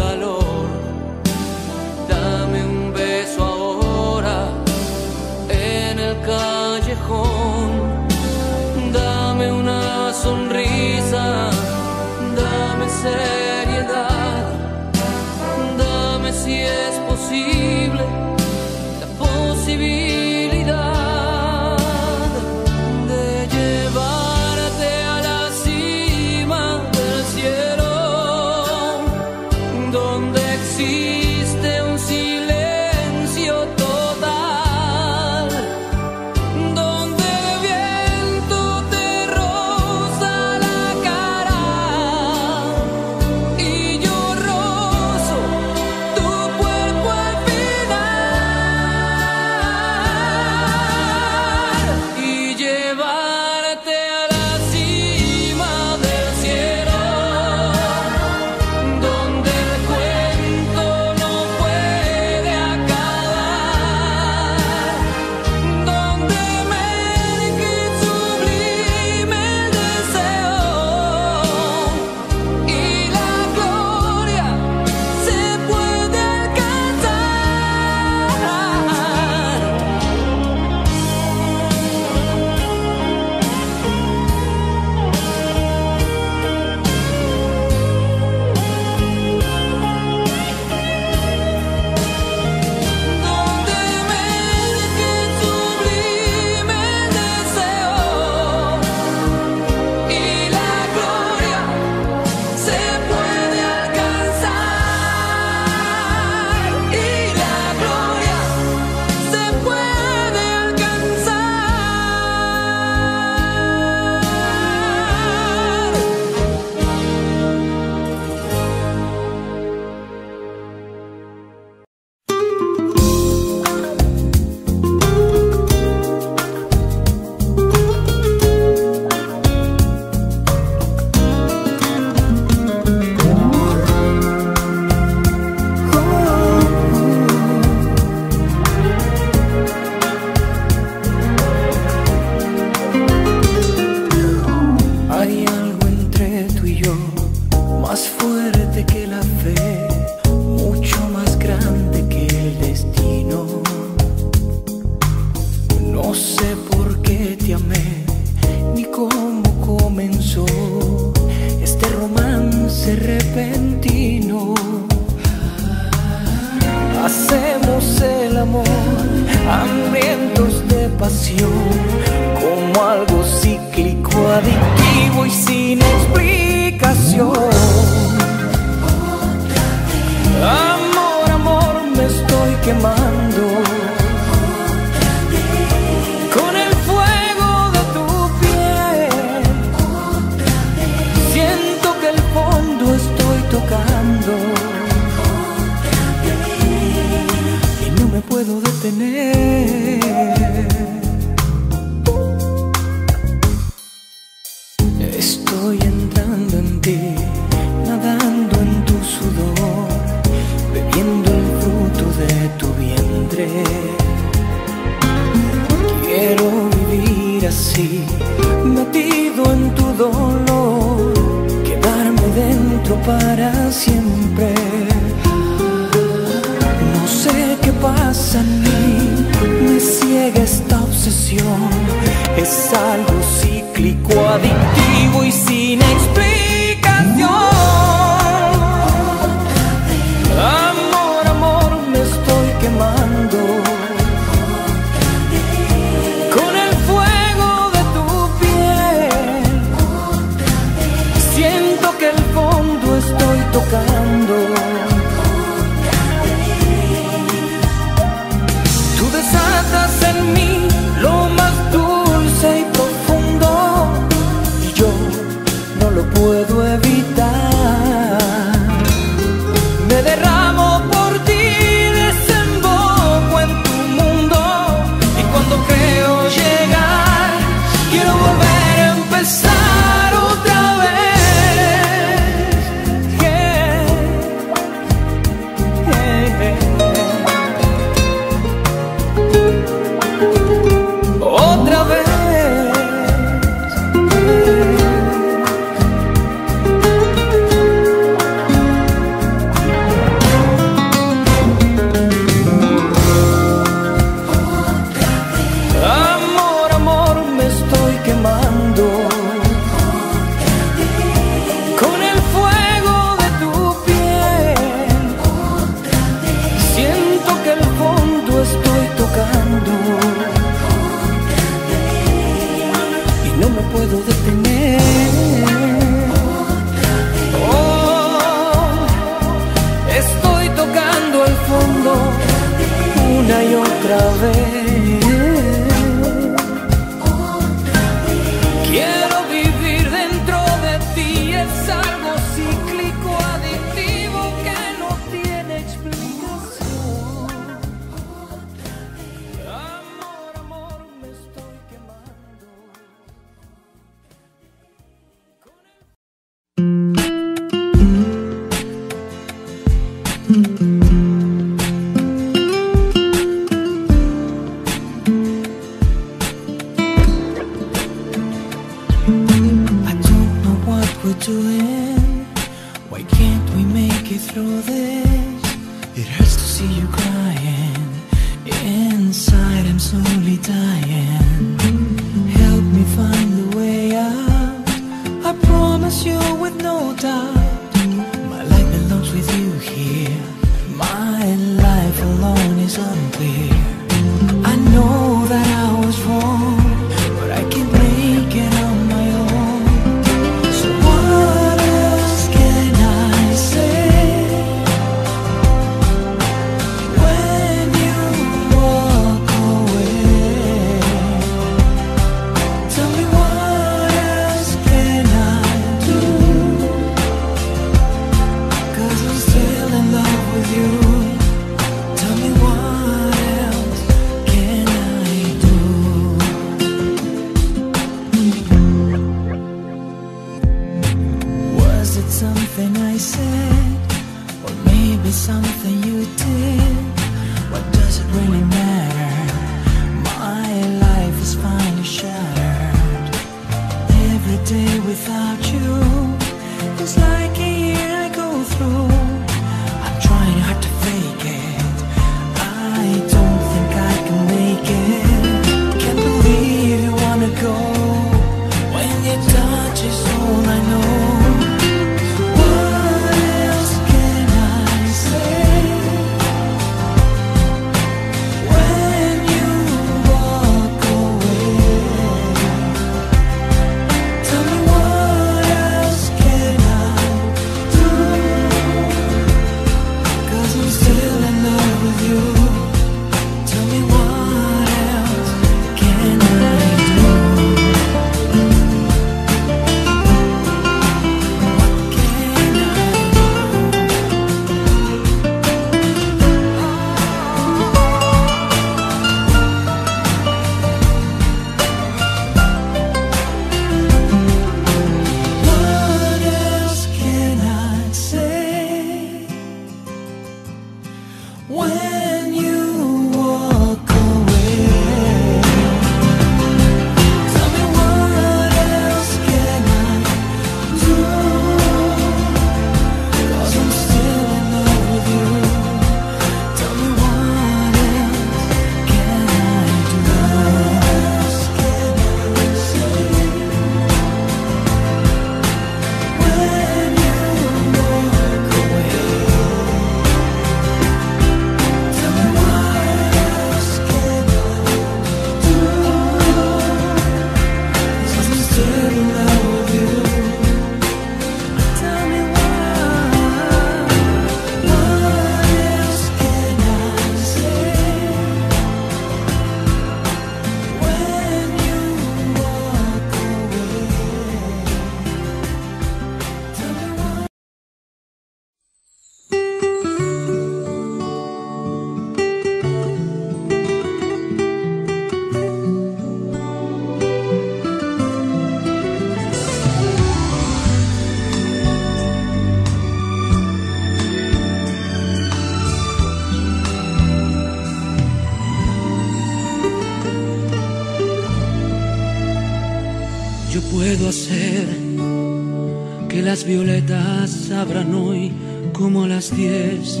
las violetas abran hoy como las diez,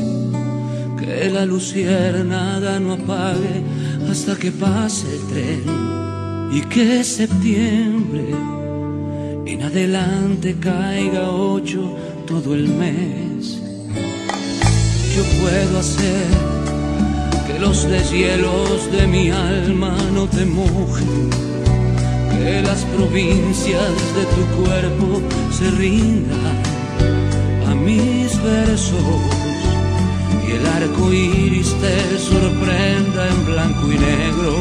que la luciérnaga no apague hasta que pase el tren y que septiembre en adelante caiga ocho todo el mes. Yo puedo hacer que los deshielos de mi alma no te mojen que las provincias de tu cuerpo se rindan a mis versos y el arco iris te sorprenda en blanco y negro.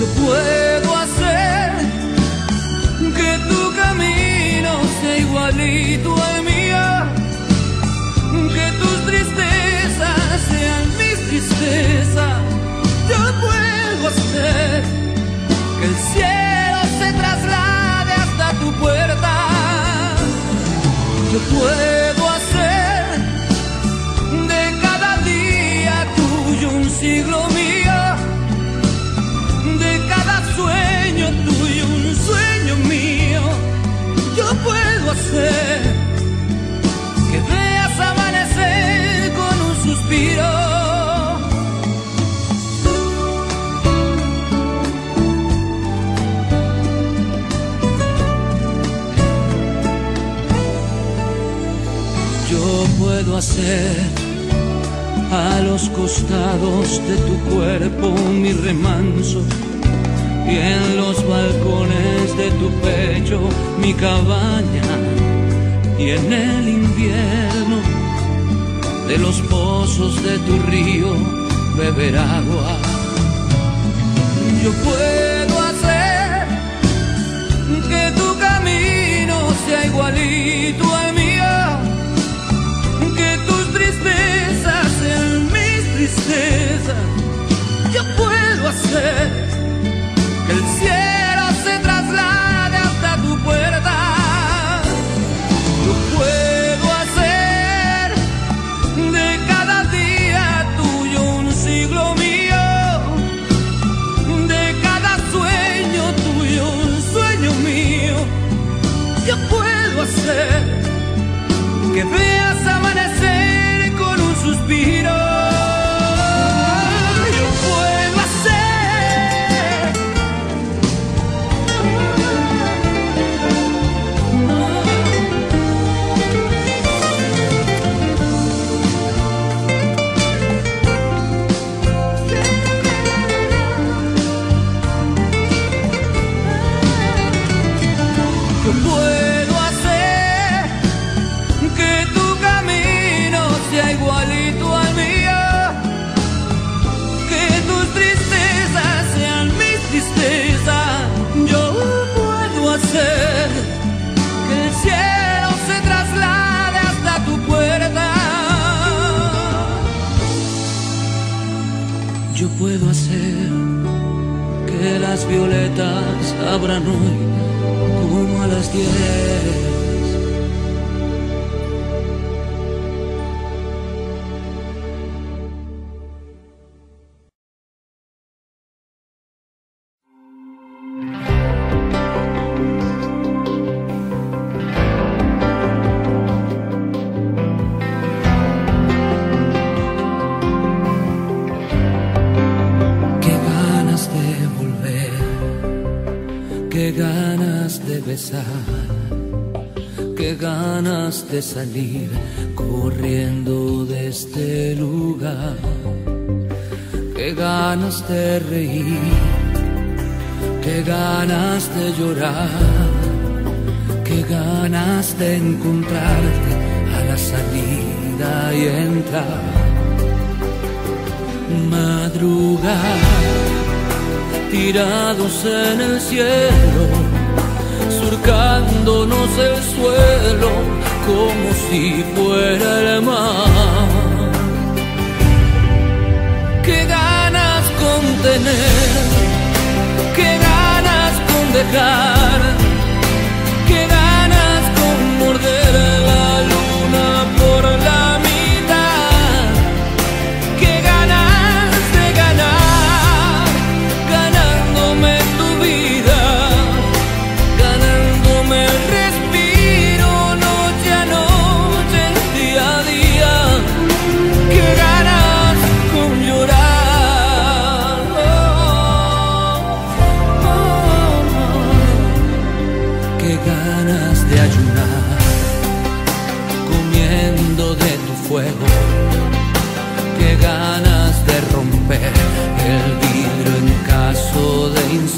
Yo puedo hacer que tu camino sea igualito al mío, que tus tristezas sean mis tristezas. Yo puedo hacer el cielo se traslade hasta tu puerta. Yo puedo hacer a los costados de tu cuerpo mi remanso y en los balcones de tu pecho mi cabaña y en el invierno de los pozos de tu río beber agua. Yo puedo hacer que tu camino sea igualito a yo puedo hacer abran hoy como a las diez. De salir corriendo de este lugar, qué ganas de reír, qué ganas de llorar, qué ganas de encontrarte a la salida y entrar, madrugar tirados en el cielo surcándonos el suelo como si fuera el mar. Qué ganas con tener, qué ganas con dejar,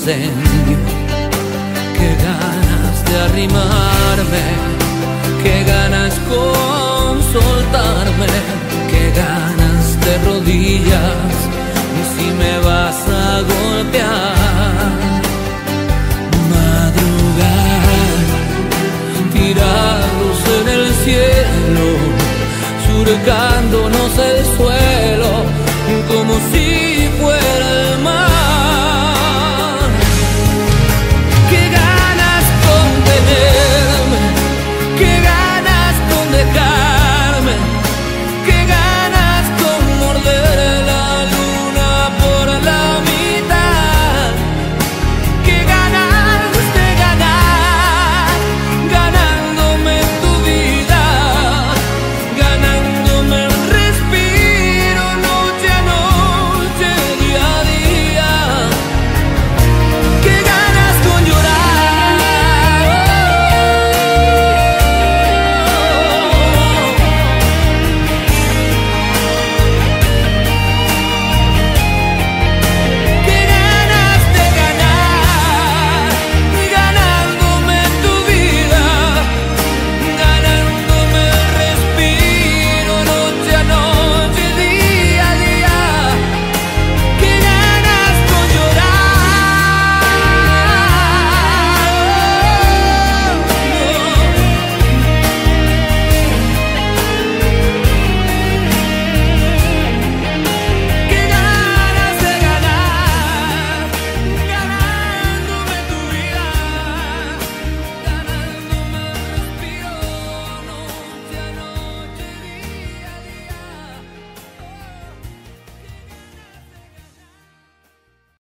incendio. Qué ganas de arrimarme, qué ganas consultarme, qué ganas de rodillas. Y si me vas a golpear, madrugar, tirados en el cielo, surcándonos el suelo